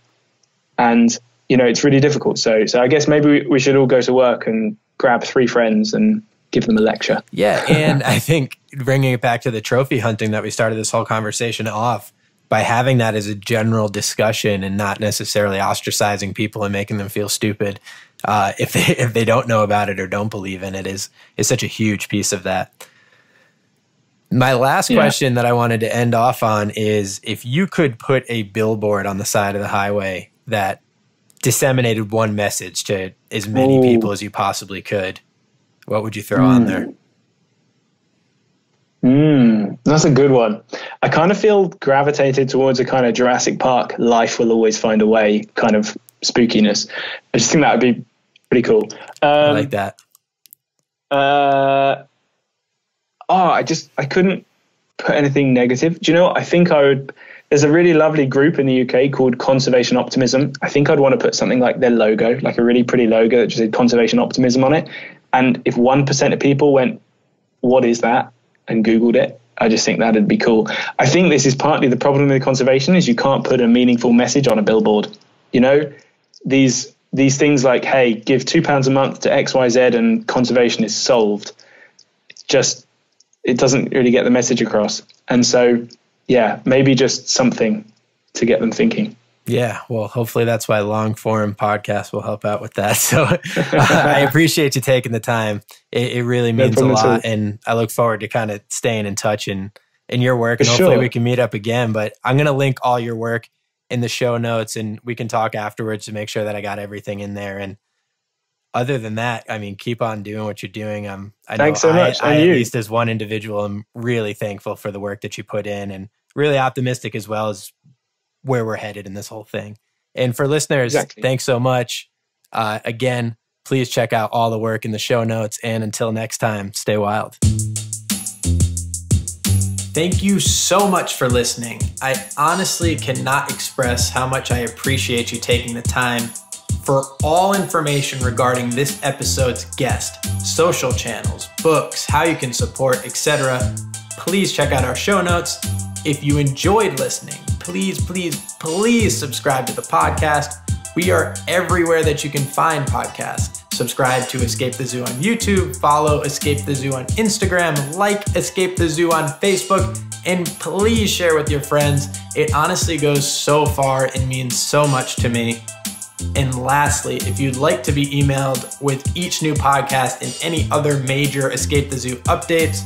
and you know it's really difficult. So, so I guess maybe we, we should all go to work and grab three friends and give them a lecture.
Yeah, and I think bringing it back to the trophy hunting that we started this whole conversation off by having that as a general discussion and not necessarily ostracizing people and making them feel stupid uh, if they if they don't know about it or don't believe in it is is such a huge piece of that. My last
Yeah.
question that I wanted to end off on is if you could put a billboard on the side of the highway that disseminated one message to as many people as you possibly could, what would you throw on there?
Mm, that's a good one. I kind of feel gravitated towards a kind of Jurassic Park, life will always find a way kind of spookiness. I just think that would be pretty cool.
I
Um,
like that.
uh, oh, I just, I couldn't put anything negative. Do you know what? I think I would. There's a really lovely group in the UK called Conservation Optimism. I think I'd want to put something like their logo, like a really pretty logo that just said Conservation Optimism on it. And if 1% of people went, What is that? and Googled it, I just think that'd be cool. I think this is partly the problem with conservation is you can't put a meaningful message on a billboard. You know, these these things like, hey, give two pounds a month to XYZ and conservation is solved. Just it doesn't really get the message across. And so yeah, maybe just something to get them thinking.
Yeah, well, hopefully that's why long form podcast will help out with that. So I appreciate you taking the time. It, it really
No
means a lot, and I look forward to kind of staying in touch and in your work, and
For
hopefully
sure.
we can meet up again. But I'm gonna link all your work in the show notes, and we can talk afterwards to make sure that I got everything in there. And other than that, I mean, keep on doing what you're doing. Um, I know
Thanks so
I-
much,
I,
and
at least as one individual, I'm really thankful for the work that you put in, and really optimistic as well as where we're headed in this whole thing. And for listeners,
Exactly.
thanks so much. Uh, again, please check out all the work in the show notes. And until next time, stay wild. Thank you so much for listening. I honestly cannot express how much I appreciate you taking the time. For all information regarding this episode's guest, social channels, books, how you can support, etc., please check out our show notes. If you enjoyed listening, please, please, please subscribe to the podcast. We are everywhere that you can find podcasts. Subscribe to Escape the Zoo on YouTube, follow Escape the Zoo on Instagram, like Escape the Zoo on Facebook, and please share with your friends. It honestly goes so far and means so much to me. And lastly, if you'd like to be emailed with each new podcast and any other major Escape the Zoo updates,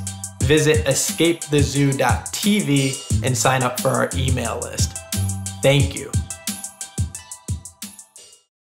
visit escapethezoo.tv and sign up for our email list. Thank you.